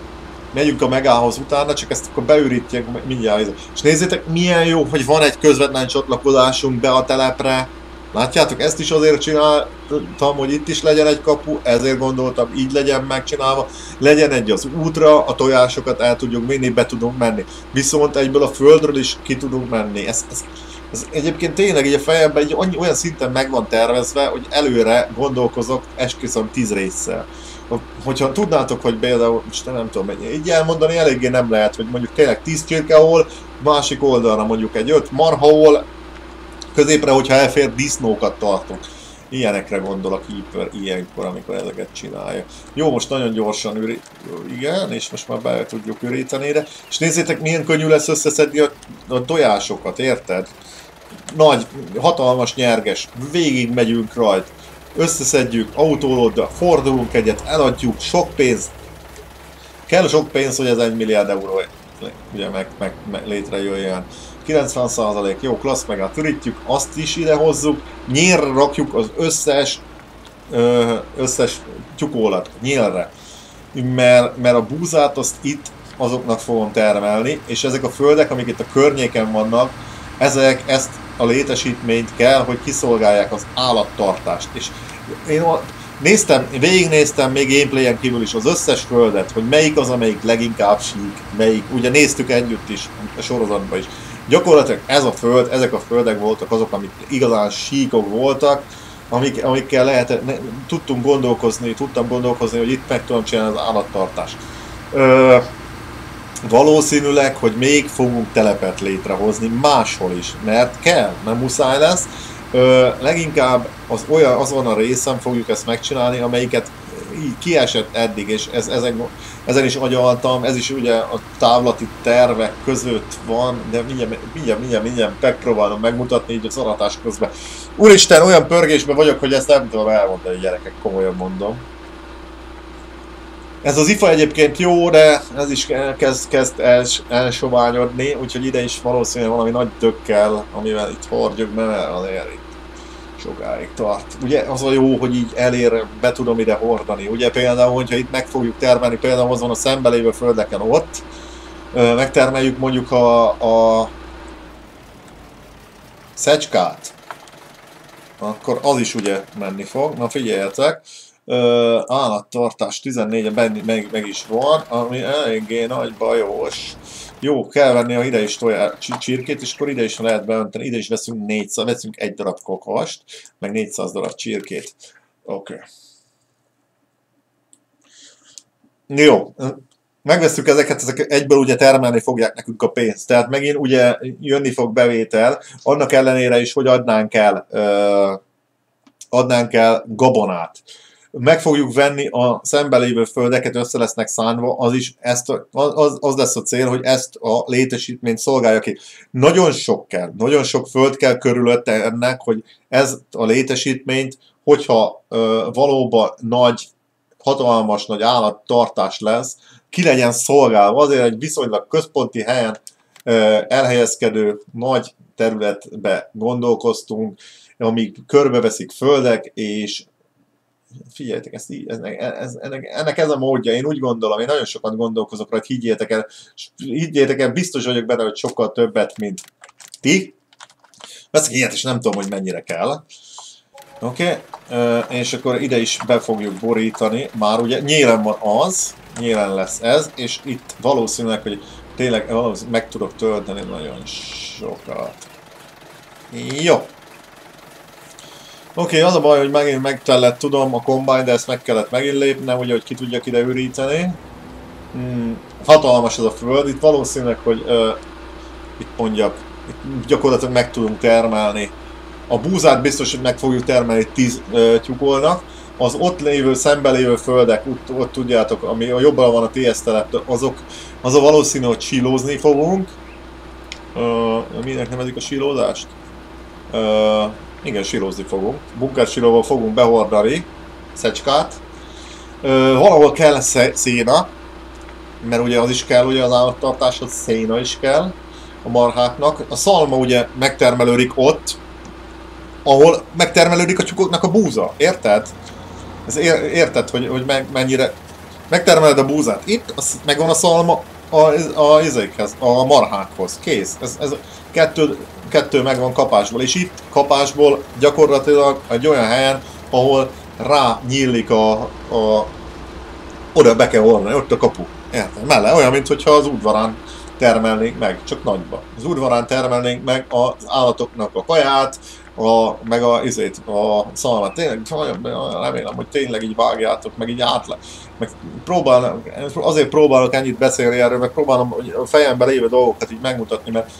megyünk a megához utána, csak ezt akkor beürítjük mindjárt. És nézzétek, milyen jó, hogy van egy közvetlen csatlakozásunk be a telepre, Látjátok, ezt is azért csináltam, hogy itt is legyen egy kapu, ezért gondoltam, így legyen megcsinálva. Legyen egy az útra, a tojásokat el tudjuk vinni, be tudunk menni. Viszont egyből a földről is ki tudunk menni. Ez, ez, ez egyébként tényleg így a fejemben egy olyan szinten meg van tervezve, hogy előre gondolkozok, esküszöm tíz résszel. Hogyha tudnátok, hogy például, most nem tudom, így elmondani eléggé nem lehet, hogy mondjuk tényleg 10 csirkehol, másik oldalra mondjuk egy 5 marhahol, középre, hogyha elfér, disznókat tartunk. Ilyenekre gondol a Keeper ilyenkor, amikor ezeket csinálja. Jó, most nagyon gyorsan üri... Igen, és most már be tudjuk üríteni ide. És nézzétek, milyen könnyű lesz összeszedni a, a tojásokat, érted? Nagy, hatalmas nyerges, végig megyünk rajt. Összeszedjük, autólóddal, fordulunk egyet, eladjuk, sok pénz. Kell sok pénz, hogy ez egy milliárd euró ugye meg, meg, meg létrejöjjön. 90% jó, klassz, meg átürítjük, azt is ide hozzuk, rakjuk az összes összes tyukólat, nyílre. Mert, mert a búzát azt itt azoknak fogom termelni, és ezek a földek, amik itt a környéken vannak, ezek ezt a létesítményt kell, hogy kiszolgálják az állattartást. És én Néztem, végignéztem még gameplayen kívül is az összes földet, hogy melyik az, amelyik leginkább sík, melyik, ugye néztük együtt is, a sorozatban is. Gyakorlatilag ez a föld, ezek a földek voltak azok, amik igazán síkok voltak, amik, amikkel lehet, ne, tudtunk gondolkozni, tudtam gondolkozni, hogy itt meg tudom csinálni az állattartást. Ö, valószínűleg, hogy még fogunk telepet létrehozni máshol is, mert kell, nem muszáj lesz. Ö, leginkább az olyan, azon a részen fogjuk ezt megcsinálni, amelyiket így kiesett eddig, és ez, ezen, ezen is agyaltam, ez is ugye a távlati tervek között van, de mindjárt, mindjárt, mindjárt, mindjárt megpróbálom megmutatni így a szaratás közben. Úristen, olyan pörgésben vagyok, hogy ezt nem tudom elmondani, gyerekek, komolyan mondom. Ez az IFA egyébként jó, de ez is kezd, kezd els, elsoványodni, úgyhogy ide is valószínűleg valami nagy tökkel, amivel itt hordjuk be, mert azért itt sokáig tart. Ugye az a jó, hogy így elér, be tudom ide hordani. Ugye például, hogyha itt meg fogjuk termelni, például azon a szembelévő földeken ott, megtermeljük mondjuk a, a szecskát, akkor az is ugye menni fog. Na figyeljetek, állattartás 14 meg, meg, meg is van, ami eléggé nagy bajos. Jó, kell venni a ide is tojás csirkét, és akkor ide is lehet beönteni. Ide is veszünk 400, veszünk egy darab kokast, meg 400 darab csirkét. Oké. Okay. Jó, megveszük ezeket, ezek egyből ugye termelni fogják nekünk a pénzt. Tehát megint ugye jönni fog bevétel, annak ellenére is, hogy adnánk el, uh, adnánk el gabonát meg fogjuk venni a szembe lévő földeket, össze lesznek szánva, az is ezt, az, az lesz a cél, hogy ezt a létesítményt szolgálja ki. Nagyon sok kell, nagyon sok föld kell körülötte ennek, hogy ez a létesítményt, hogyha ö, valóban nagy, hatalmas nagy állattartás lesz, ki legyen szolgálva. Azért egy viszonylag központi helyen ö, elhelyezkedő nagy területbe gondolkoztunk, amíg körbeveszik földek, és figyeljetek, ezt így, ez, ez, ennek, ennek ez a módja, én úgy gondolom, én nagyon sokat gondolkozok rá, higgyétek el, higgyétek el, biztos vagyok benne, hogy sokkal többet, mint ti. Veszek ilyet, és nem tudom, hogy mennyire kell. Oké, okay. és akkor ide is be fogjuk borítani, már ugye nyílen van az, nyílen lesz ez, és itt valószínűleg, hogy tényleg valószínűleg meg tudok tölteni nagyon sokat. Jó, Oké, okay, az a baj, hogy megint megtellett, tudom, a Combine, de ezt meg kellett megint lépnem, ugye, hogy ki tudjak ide üríteni. Hmm, hatalmas ez a föld, itt valószínűleg, hogy uh, itt mondjak, itt gyakorlatilag meg tudunk termelni. A búzát biztos, hogy meg fogjuk termelni 10 uh, tyukolnak. Az ott lévő, szembe lévő földek, ott, ott tudjátok, ami a jobban van a TS telep, azok, az a valószínű, hogy sílózni fogunk. Uh, minek nevezik a sílózást? Uh, igen, sírozni fogunk. Bunkersíróval fogunk behordani szecskát. Ö, valahol kell széna, mert ugye az is kell, ugye az állattartáshoz széna is kell a marháknak. A szalma ugye megtermelődik ott, ahol megtermelődik a csukoknak a búza, érted? Ez ér, érted, hogy, hogy mennyire... Megtermeled a búzát itt, az, megvan a szalma a, a, a, a marhákhoz. Kész. Ez, ez kettő kettő megvan kapásból, és itt kapásból gyakorlatilag egy olyan helyen, ahol rá nyílik a, a oda be kell orrani, ott a kapu. Érted? Melle, olyan, mintha az udvarán termelnénk meg, csak nagyba. Az udvarán termelnénk meg az állatoknak a kaját, a, meg a, izét, a szalmát. Tényleg, remélem, hogy tényleg így vágjátok, meg így átle. Meg próbál, azért próbálok ennyit beszélni erről, meg próbálom a fejemben lévő dolgokat így megmutatni, mert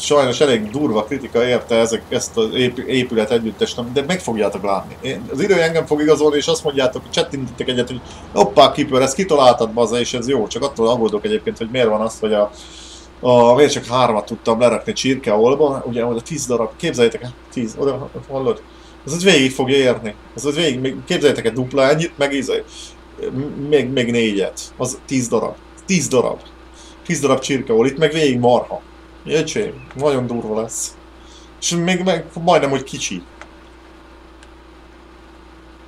sajnos elég durva kritika érte ezek, ezt az épület együttest, de meg fogjátok látni. Én, az idő engem fog igazolni, és azt mondjátok, hogy csettintitek egyet, hogy hoppá, Keeper, ezt kitaláltad bazza, és ez jó, csak attól aggódok egyébként, hogy miért van az, hogy a, a, miért csak hármat tudtam lerakni csirkeolba, ugye oda tíz darab, képzeljétek el, tíz, oda, hallod? Ez ott végig fogja érni. Ez ott végig, képzeljétek el dupla ennyit, meg íze, még, még négyet. Az tíz darab. Tíz darab. Tíz darab csirkeol, itt meg végig marha. Jöcsém, nagyon durva lesz. És még meg majdnem, hogy kicsi.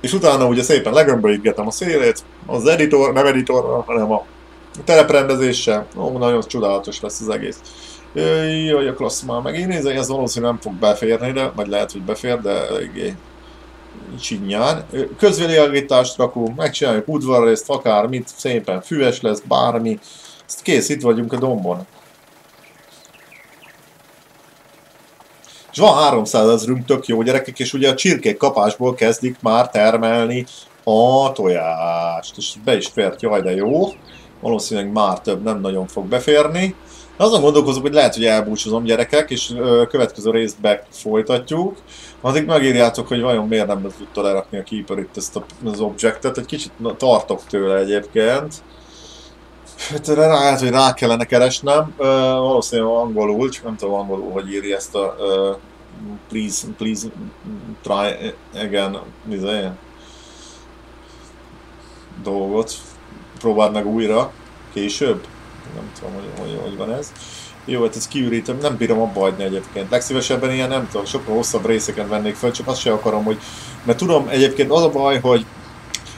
És utána ugye szépen legömbölítgetem a szélét, az editor, nem editor, hanem a teleprendezéssel. Ó, nagyon csodálatos lesz az egész. Jaj, a klassz már megint nézni, ez valószínűleg nem fog beférni, de, vagy lehet, hogy befér, de eléggé csinyán. Közvilágítást rakunk, megcsináljuk udvarrészt, akármit, szépen füves lesz, bármi. Ezt kész, itt vagyunk a dombon. És van 300 ezerünk, tök jó gyerekek, és ugye a csirkék kapásból kezdik már termelni a tojást. És be is fért, jaj de jó. Valószínűleg már több nem nagyon fog beférni. Azon gondolkozok, hogy lehet, hogy elbúcsúzom gyerekek, és ö, következő részbe folytatjuk. Addig megírjátok, hogy vajon miért nem tudta lerakni a Keeper itt ezt a, az objectet. Egy kicsit tartok tőle egyébként. Hát lehet, hogy rá kellene keresnem. Uh, valószínűleg angolul, csak nem tudom angolul, hogy írja ezt a uh, please, please try again izé, dolgot. Próbáld meg újra, később. Nem tudom, hogy, hogy, hogy van ez. Jó, hát ez kiürítem, nem bírom abba hagyni egyébként. Legszívesebben ilyen nem tudom, sokkal hosszabb részeket vennék fel, csak azt sem akarom, hogy... Mert tudom, egyébként az a baj, hogy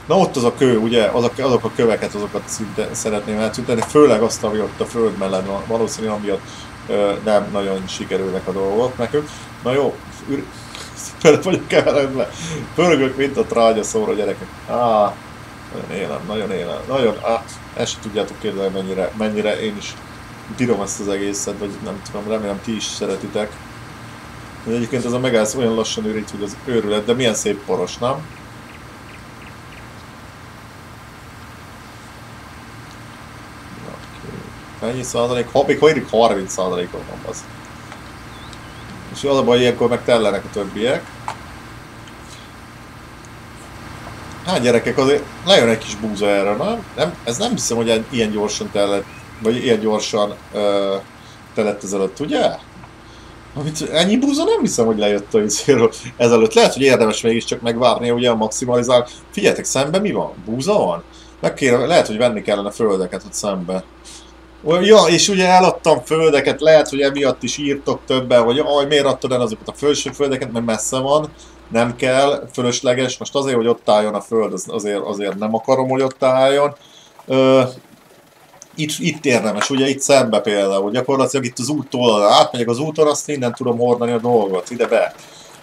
Na ott az a kő, ugye, azok, azok a köveket, azokat szinte szeretném eltűnteni, főleg azt, ami ott a föld mellett van, valószínűleg amiatt ö, nem nagyon sikerülnek a dolgok nekünk. Na jó, fel vagyok keveredve, pörögök, mint a trágya szóra gyerekek. Á, nagyon élem, nagyon élem, nagyon, á, ezt sem tudjátok képzelni, mennyire, mennyire én is bírom ezt az egészet, vagy nem tudom, remélem ti is szeretitek. Egyébként ez a megállsz olyan lassan őrít, hogy az őrület, de milyen szép poros, nem? Mennyi százalék? Ha, még hogy 30 százalékon van az. És az a baj, ilyenkor meg tellenek a többiek. Hát gyerekek, azért lejön egy kis búza erre, nem? nem ez nem hiszem, hogy ilyen gyorsan tellett, vagy ilyen gyorsan uh, telett ezelőtt, ugye? Amit, ennyi búza nem hiszem, hogy lejött a izéről ezelőtt. Lehet, hogy érdemes mégiscsak megvárni, ugye a maximalizál. Figyeljetek, szembe mi van? Búza van? Meg kéne, lehet, hogy venni kellene földeket ott szembe. Ja, és ugye eladtam földeket, lehet, hogy emiatt is írtok többen, hogy aj, miért adtad el azokat a felső földeket, mert messze van, nem kell, fölösleges, most azért, hogy ott álljon a föld, azért, azért nem akarom, hogy ott álljon. Ö, itt, itt érdemes, ugye itt szembe például, gyakorlatilag itt az úttól átmegyek az úton, azt innen tudom hordani a dolgot, ide be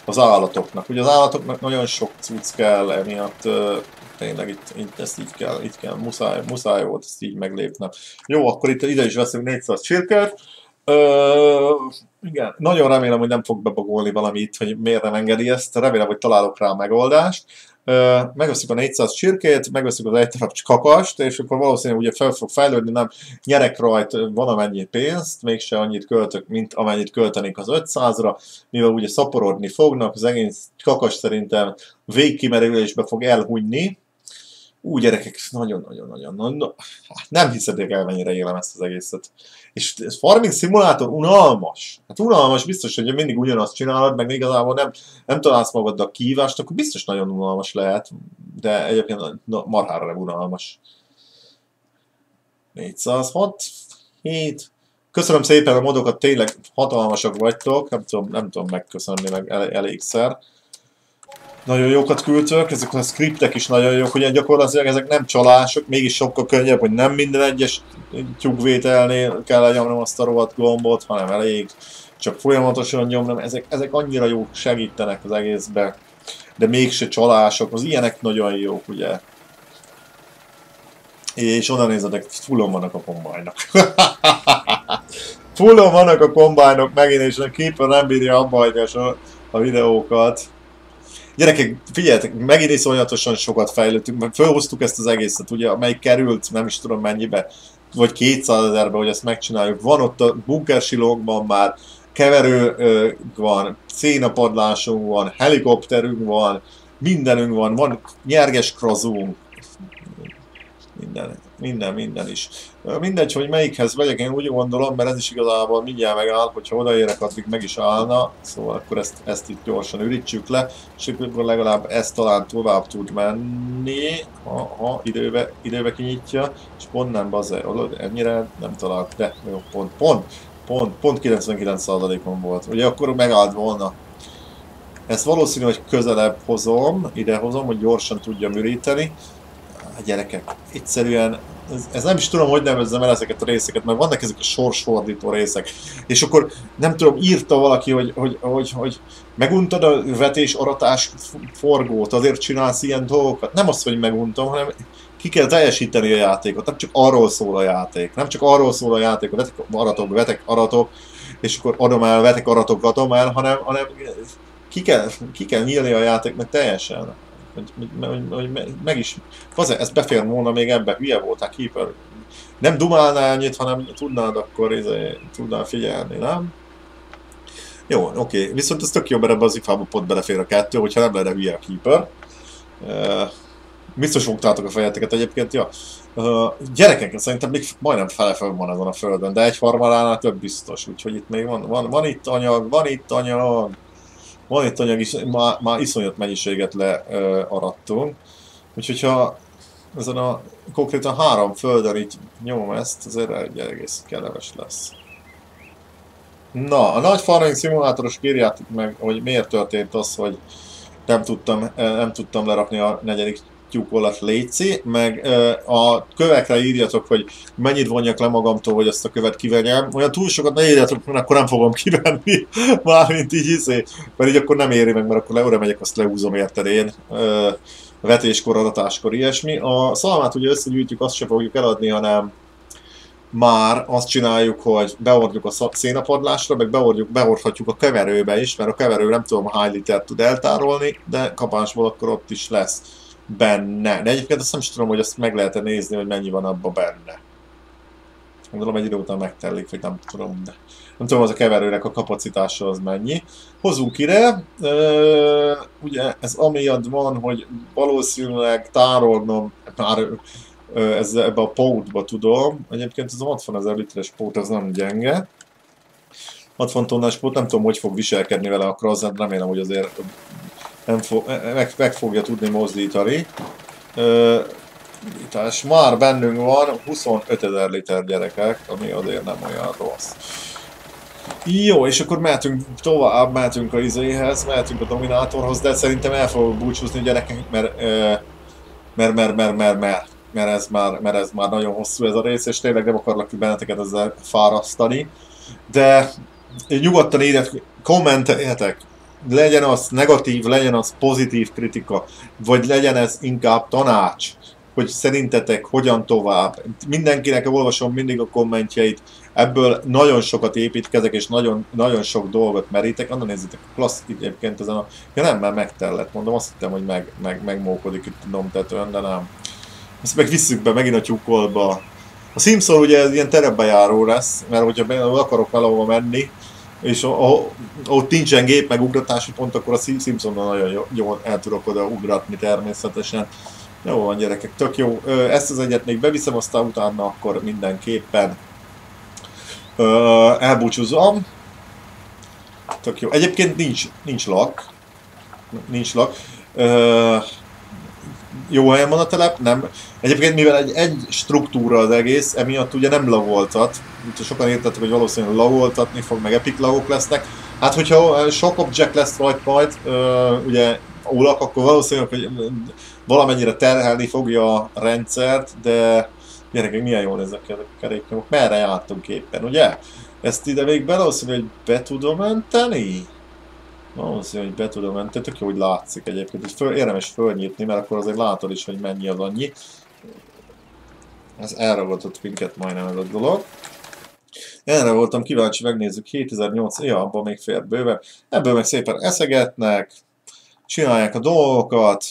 az állatoknak. Ugye az állatoknak nagyon sok cucc kell, emiatt tényleg itt, itt ezt így kell, itt kell, muszáj, muszáj volt ezt így meglépnem. Jó, akkor itt ide is veszünk 400 csirkert. Ö, igen, nagyon remélem, hogy nem fog bebagolni valamit, hogy miért nem engedi ezt. Remélem, hogy találok rá a megoldást. megveszünk a 400 csirkét, megveszünk az egy darab kakast, és akkor valószínűleg ugye fel fog fejlődni, nem nyerek rajt van amennyi pénzt, mégse annyit költök, mint amennyit költenék az 500-ra, mivel ugye szaporodni fognak, az egész kakas szerintem végkimerülésbe fog elhunyni, Ú, gyerekek, nagyon-nagyon-nagyon, nagyon, hát nem hiszedék el, mennyire élem ezt az egészet. És ez Farming Simulator unalmas. Hát unalmas, biztos, hogy mindig ugyanazt csinálod, meg igazából nem, nem találsz magaddal kívást, akkor biztos nagyon unalmas lehet, de egyébként marhára nem unalmas. 406, 7. Köszönöm szépen a modokat, tényleg hatalmasak vagytok, nem tudom, nem tudom megköszönni meg el, elégszer nagyon jókat küldtök, ezek a scriptek is nagyon jók, ugye gyakorlatilag ezek nem csalások, mégis sokkal könnyebb, hogy nem minden egyes tyúkvételnél kell nyomnom azt a rohadt gombot, hanem elég csak folyamatosan nyomnom, ezek, ezek annyira jók segítenek az egészbe, de mégse csalások, az ilyenek nagyon jók, ugye. És oda nézzetek, fullon vannak a kombájnak. fullon vannak a kombájnok megint, és a Keeper nem bírja abba a videókat. Gyerekek, figyeljetek, megint iszonyatosan sokat fejlődtünk, mert felhoztuk ezt az egészet, ugye, amely került, nem is tudom mennyibe, vagy 200 ezerbe, hogy ezt megcsináljuk. Van ott a bunkersilókban már, keverő van, szénapadlásunk van, helikopterünk van, mindenünk van, van nyerges krazunk, minden minden, minden is. Mindegy, hogy melyikhez vegyek, én úgy gondolom, mert ez is igazából mindjárt megáll, hogyha odaérek, addig meg is állna, szóval akkor ezt, ezt itt gyorsan ürítsük le, és akkor legalább ezt talán tovább tud menni, ha, ha időbe, időbe kinyitja, és pont nem bazer, ennyire nem talált, de jó, pont, pont, pont, pont 99%-on volt, ugye akkor megállt volna. Ezt valószínű, hogy közelebb hozom, ide hozom, hogy gyorsan tudjam üríteni, a gyerekek. Egyszerűen ez, ez nem is tudom, hogy nevezzem el ezeket a részeket, mert vannak ezek a sorsfordító részek. És akkor nem tudom, írta valaki, hogy, hogy, hogy, hogy meguntad a vetés aratás forgót, azért csinálsz ilyen dolgokat. Nem azt, hogy meguntam, hanem ki kell teljesíteni a játékot, nem csak arról szól a játék, nem csak arról szól a játék, hogy vetek aratok, vetek aratok, és akkor adom el, vetek aratok, adom el, hanem, hanem ki, kell, ki kell nyílni a játéknak teljesen. Hogy, hogy, hogy meg is, azért ez befér volna még ebbe, hülye voltál keeper. Nem dumálnál ennyit, hanem tudnád akkor izé, tudnál figyelni, nem? Jó, oké. Viszont ez tök jó, mert ebbe az ifába pont belefér a kettő, hogyha nem lenne hülye a keeper. Biztos fogtátok a fejeteket egyébként, ja. Uh, gyerekek, szerintem még majdnem fele föl van azon a földön, de egy harmadánál több biztos, úgyhogy itt még van, van, van itt anyag, van itt anyag, van itt anyag is, már, már iszonyat mennyiséget learattunk. Úgyhogy ha ezen a konkrétan három földön így nyomom ezt, azért egy egész kellemes lesz. Na, a nagy farming szimulátoros kérjátok meg, hogy miért történt az, hogy nem tudtam, nem tudtam lerakni a negyedik tyúkolat léci, meg a kövekre írjatok, hogy mennyit vonjak le magamtól, hogy ezt a követ kivegyem. Olyan túl sokat ne írjatok, mert akkor nem fogom kivenni, mármint így hiszé, mert így akkor nem éri meg, mert akkor leóra megyek, azt leúzom érted én vetéskor, adatáskor, ilyesmi. A szalmát ugye összegyűjtjük, azt sem fogjuk eladni, hanem már azt csináljuk, hogy beordjuk a szénapadlásra, meg beordjuk, beordhatjuk a keverőbe is, mert a keverő nem tudom hány litert tud eltárolni, de kapásból akkor ott is lesz benne. De egyébként azt nem is tudom, hogy azt meg lehet -e nézni, hogy mennyi van abba benne. Gondolom egy idő után megtellik, vagy nem tudom, de nem tudom, az a keverőnek a kapacitása az mennyi. Hozunk ide, ö, ugye ez amiatt van, hogy valószínűleg tárolnom már ez, ebbe a pótba tudom. Egyébként ez a 60 ezer literes pót, az nem gyenge. 60 tonnás pót, nem tudom, hogy fog viselkedni vele a Krazen, remélem, hogy azért nem fog, meg, meg fogja tudni mozdítani. és már bennünk van 25 ezer liter gyerekek, ami azért nem olyan rossz. Jó, és akkor mehetünk tovább, mehetünk a izéhez, mehetünk a dominátorhoz, de szerintem el fogok búcsúzni gyerekek, mert, mert, mert, mert, mert, mert, mert, ez már, mert ez már nagyon hosszú ez a rész, és tényleg nem akarlak benneteket ezzel fárasztani. De nyugodtan írjátok, kommenteljetek, legyen az negatív, legyen az pozitív kritika, vagy legyen ez inkább tanács, hogy szerintetek hogyan tovább. Mindenkinek olvasom mindig a kommentjeit, ebből nagyon sokat építkezek, és nagyon, nagyon sok dolgot merítek. Anna nézzétek, klasszik egyébként ezen a... Ja nem, mert megtellett, mondom, azt hittem, hogy meg, meg, megmókodik itt a domtetőn, de nem. Ezt meg visszük be megint a tyúkolba. A Simpson ugye ez ilyen terepbejáró lesz, mert hogyha akarok valahova menni, és ott nincsen gép, meg ugratási pont, akkor a Simpsonnal nagyon jól el tudok oda ugratni természetesen. Jó van gyerekek, tök jó. Ezt az egyet még beviszem, aztán utána akkor mindenképpen elbúcsúzom. Tök jó. Egyébként nincs, nincs lak. Nincs lak jó helyen van a telep, nem. Egyébként mivel egy, egy struktúra az egész, emiatt ugye nem lagoltat. Úgyhogy sokan értettek, hogy valószínűleg lagoltatni fog, meg epic lagok lesznek. Hát, hogyha sok object lesz rajt majd, ugye ólak, akkor valószínűleg, hogy valamennyire terhelni fogja a rendszert, de gyerekek, milyen jól ezek a keréknyomok, merre jártunk éppen, ugye? Ezt ide még valószínűleg, be tudom menteni? Valószínű, hogy be tudom menni, tök jó, hogy látszik egyébként, hogy föl, érdemes fölnyitni, mert akkor azért látod is, hogy mennyi az annyi. Ez elragadott minket majdnem ez a dolog. Erre voltam kíváncsi, megnézzük, 7008, ja, abban még fér bőven. Ebből meg szépen eszegetnek, csinálják a dolgokat.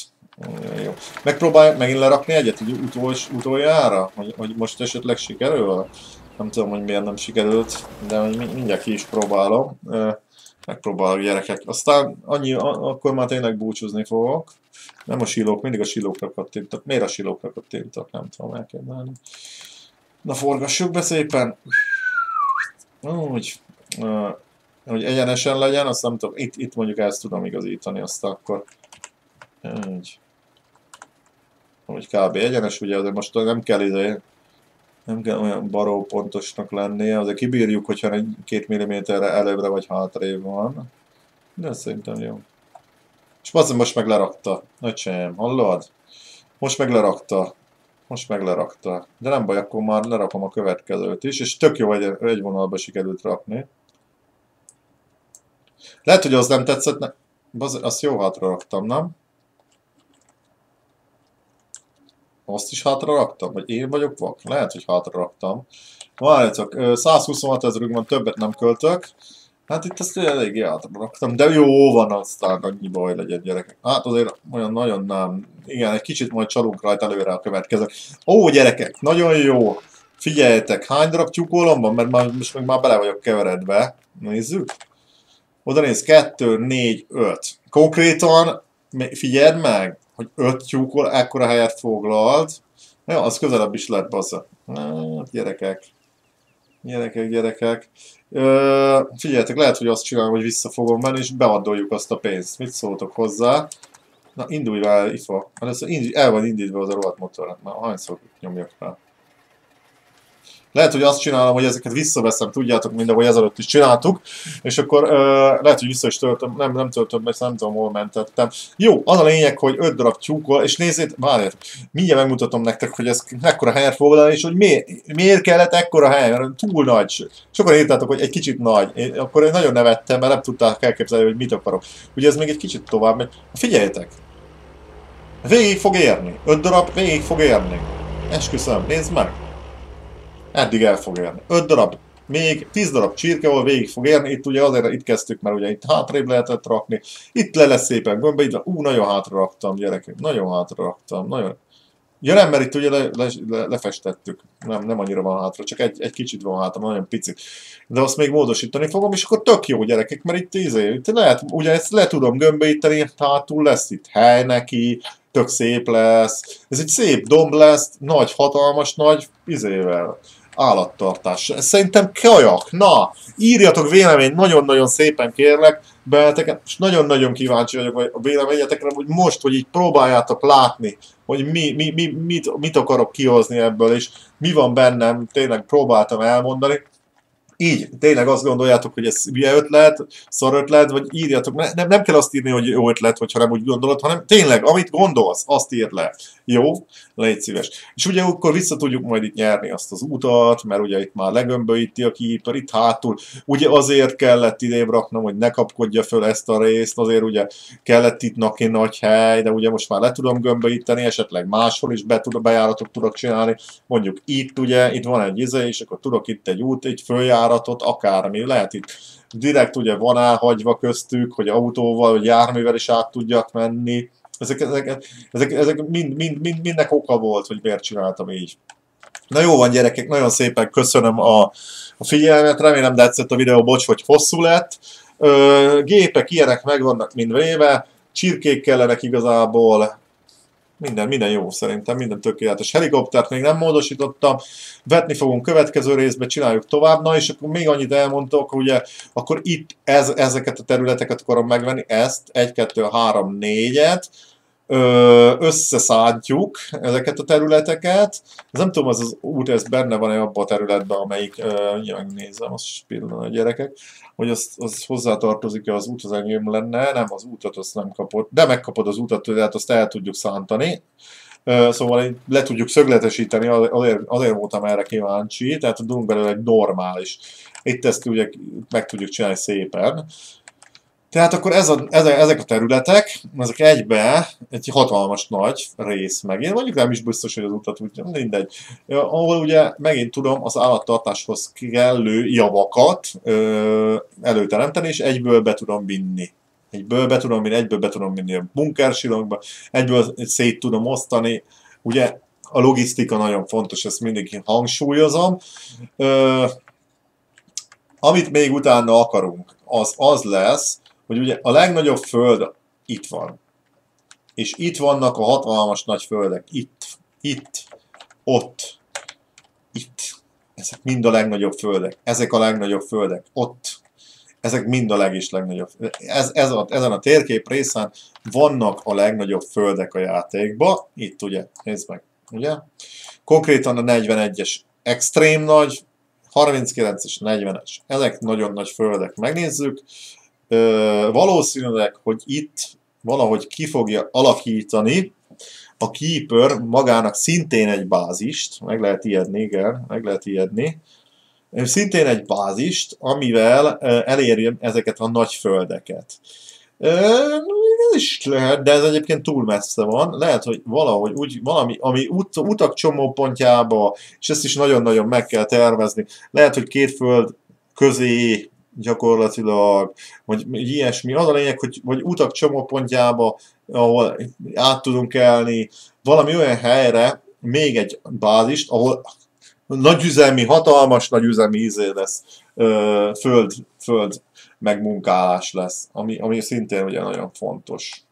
Jó. Megpróbálják megint lerakni egyet, úgy utols, utoljára, hogy, hogy most esetleg sikerül. Nem tudom, hogy miért nem sikerült, de mindjárt ki is próbálom megpróbálok gyerekek. Aztán annyi, akkor már tényleg búcsúzni fogok. Nem a silók, mindig a silókra kattintok. Miért a silókra kattintok? Nem tudom elképzelni. Na forgassuk be szépen. Úgy, uh, hogy egyenesen legyen, azt nem tudom, itt, itt mondjuk ezt tudom igazítani, azt akkor úgy, hogy kb. egyenes, ugye azért most nem kell ide nem kell olyan baró pontosnak lennie, azért kibírjuk, hogyha egy két milliméterre előbbre vagy hátrébb van. De szerintem jó. És bazdmeg most meg lerakta. Öcsém, hallod? Most meg lerakta. Most meg lerakta. De nem baj, akkor már lerakom a következőt is, és tök jó, egy, egy vonalba sikerült rakni. Lehet, hogy az nem tetszett, ne... azt jó hátra raktam, nem? Azt is hátra raktam? Vagy én vagyok vak? Lehet, hogy hátra raktam. Várjátok, 126 ezerünk van, többet nem költök. Hát itt ezt eléggé átraktam, de jó van, aztán annyi baj legyen gyerekek. Hát azért olyan nagyon nem. Igen, egy kicsit majd csalunk rajta előre a következő. Ó, gyerekek, nagyon jó. Figyeljetek, hány darab tyúkolom van, mert már, most meg már bele vagyok keveredve. Nézzük. Oda néz, 2, 4, 5. Konkrétan, figyeld meg, hogy 5 tyúkol ekkora helyet foglalt. Ja, az közelebb is lett, bassza. Hát, gyerekek. Gyerekek, gyerekek. Ö, figyeljetek, lehet, hogy azt csinálom, hogy vissza fogom menni, és beadoljuk azt a pénzt. Mit szóltok hozzá? Na, indulj rá, IFA. Először indulj, el van indítva az a rohadt motor. Már hányszor nyomjak rá. Lehet, hogy azt csinálom, hogy ezeket visszaveszem, tudjátok, mind ahogy ezelőtt is csináltuk, és akkor uh, lehet, hogy vissza is töltöm, nem, nem töltöm, mert nem tudom, hol mentettem. Jó, az a lényeg, hogy 5 darab tyúkol, és nézzét, várjátok, mindjárt megmutatom nektek, hogy ez mekkora helyet foglalni, és hogy mi, miért kellett ekkora hely, mert túl nagy. Sokan írtátok, hogy egy kicsit nagy. Én, akkor én nagyon nevettem, mert nem tudták elképzelni, hogy mit akarok. Ugye ez még egy kicsit tovább megy. Figyeljetek! Végig fog érni. 5 darab végig fog érni. Esküszöm, nézd meg! Eddig el fog érni. 5 darab, még 10 darab csirkeval végig fog érni. Itt ugye azért itt kezdtük, mert ugye itt hátrébb lehetett rakni. Itt le lesz szépen gömbbe, ú, nagyon hátra raktam, gyerekek, nagyon hátra raktam, nagyon... Ja nem, mert itt ugye le, le, le, lefestettük. Nem, nem annyira van hátra, csak egy, egy kicsit van hátra, nagyon picit. De azt még módosítani fogom, és akkor tök jó gyerekek, mert itt, izé, itt lehet, ugye ezt le tudom gömbíteni, hátul lesz itt hely neki, tök szép lesz. Ez egy szép domb lesz, nagy, hatalmas, nagy izével állattartás. Szerintem kajak. Na, írjatok véleményt, nagyon-nagyon szépen kérlek beleteket, és nagyon-nagyon kíváncsi vagyok a véleményetekre, hogy most, hogy így próbáljátok látni, hogy mi, mi, mi, mit, mit akarok kihozni ebből, és mi van bennem, tényleg próbáltam elmondani így tényleg azt gondoljátok, hogy ez hülye ötlet, szar ötlet, vagy írjatok, ne, nem, nem kell azt írni, hogy jó ötlet, hogyha nem úgy gondolod, hanem tényleg, amit gondolsz, azt írd le. Jó? Légy szíves. És ugye akkor vissza tudjuk majd itt nyerni azt az utat, mert ugye itt már legömböíti a keeper, itt hátul, ugye azért kellett idébb raknom, hogy ne kapkodja föl ezt a részt, azért ugye kellett itt neki nagy hely, de ugye most már le tudom gömböíteni, esetleg máshol is be tud, bejáratot tudok csinálni, mondjuk itt ugye, itt van egy izé, és akkor tudok itt egy út, egy följár járatot, akármi. Lehet itt direkt ugye van elhagyva köztük, hogy autóval vagy járművel is át tudjak menni. Ezek, ezek, ezek, ezek mind, mind, mind, mindnek oka volt, hogy miért csináltam így. Na jó van gyerekek, nagyon szépen köszönöm a, a figyelmet, remélem tetszett a videó, bocs, hogy hosszú lett. Ö, gépek ilyenek megvannak mind véve, csirkék kellenek igazából, minden, minden jó szerintem, minden tökéletes. Helikoptert még nem módosítottam, vetni fogunk következő részbe, csináljuk tovább. Na és akkor még annyit elmondtok, ugye akkor itt ez, ezeket a területeket akarom megvenni, ezt, 1, 2, 3, 4-et, összeszántjuk ezeket a területeket. Ez nem tudom, az az út, ez benne van-e abban a területben, amelyik, uh, megnézem, azt pillanat a gyerekek, hogy az, az hozzátartozik-e az út, az enyém lenne, nem az útot azt nem kapod, de megkapod az útat, tehát azt el tudjuk szántani. Szóval le tudjuk szögletesíteni, azért, azért voltam erre kíváncsi, tehát tudunk belőle egy normális. Itt ezt ugye meg tudjuk csinálni szépen. Tehát akkor ez a, ez a, ezek a területek, ezek egybe egy hatalmas nagy rész megint, mondjuk nem is biztos, hogy az utat úgy, mindegy. Ahol ugye megint tudom az állattartáshoz kellő javakat ö, előteremteni, és egyből be tudom vinni. Egyből be tudom vinni, egyből be tudom vinni a bunkersilongba, egyből szét tudom osztani. Ugye a logisztika nagyon fontos, ezt mindig hangsúlyozom. Ö, amit még utána akarunk, az az lesz, hogy ugye a legnagyobb föld itt van. És itt vannak a hatalmas nagy földek. Itt, itt, ott, itt. Ezek mind a legnagyobb földek. Ezek a legnagyobb földek. Ott. Ezek mind a leg legnagyobb. Ez, ez a, ezen a térkép részen vannak a legnagyobb földek a játékba. Itt ugye, nézd meg. Ugye? Konkrétan a 41-es extrém nagy, 39-es, 40-es. Ezek nagyon nagy földek. Megnézzük valószínűleg, hogy itt valahogy ki fogja alakítani a Keeper magának szintén egy bázist, meg lehet ijedni, igen, meg lehet ijedni, szintén egy bázist, amivel elérjem ezeket a nagy földeket. Ez is lehet, de ez egyébként túl messze van. Lehet, hogy valahogy úgy, valami, ami ut, utak csomópontjába, és ezt is nagyon-nagyon meg kell tervezni. Lehet, hogy két föld közé gyakorlatilag, vagy ilyesmi. Az a lényeg, hogy, hogy utak csomópontjába, ahol át tudunk elni, valami olyan helyre, még egy bázist, ahol nagyüzemi, hatalmas nagyüzemi izé lesz, ö, föld, föld megmunkálás lesz, ami, ami szintén ugye nagyon fontos.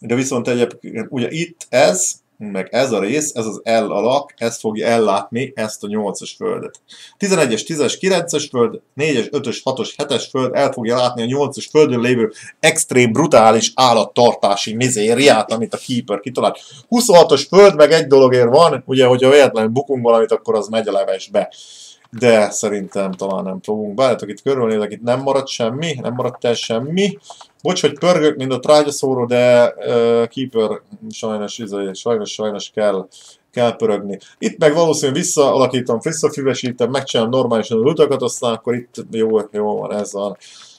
De viszont egyébként ugye itt ez, meg ez a rész, ez az L alak, ez fogja ellátni ezt a 8-as földet. 11-es, 10-es, 9-es föld, 4-es, 5-ös, 6-os, 7-es föld el fogja látni a 8-as földön lévő extrém brutális állattartási mizériát, amit a Keeper kitalált. 26-os föld meg egy dologért van, ugye, hogyha véletlenül bukunk valamit, akkor az megy a levesbe de szerintem talán nem fogunk. Bárjátok itt körülnézek, itt nem maradt semmi, nem maradt el semmi. Bocs, hogy pörgök, mint a trágyaszóró, de uh, Keeper sajnos, izé, sajnos, sajnos kell, kell pörögni. Itt meg valószínűleg visszaalakítom, visszafüvesítem, megcsinálom normálisan a utakat, aztán akkor itt jó, jó van, ez van.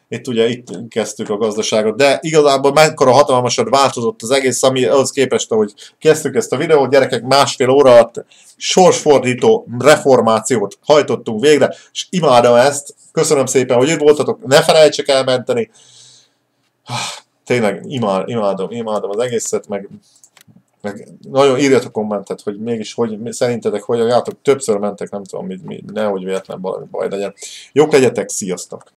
Itt ugye itt kezdtük a gazdaságot, de igazából mekkora hatalmasat változott az egész, ami ahhoz képest, hogy kezdtük ezt a videót, gyerekek másfél óra alatt sorsfordító reformációt hajtottunk végre, és imádom ezt, köszönöm szépen, hogy itt voltatok, ne felejtsek elmenteni, tényleg imád, imádom, imádom az egészet, meg, meg nagyon írjatok kommentet, hogy mégis hogy szerintetek hogy játok, többször mentek, nem tudom, mi, mi, nehogy véletlen valami baj legyen. Jók legyetek, sziasztok!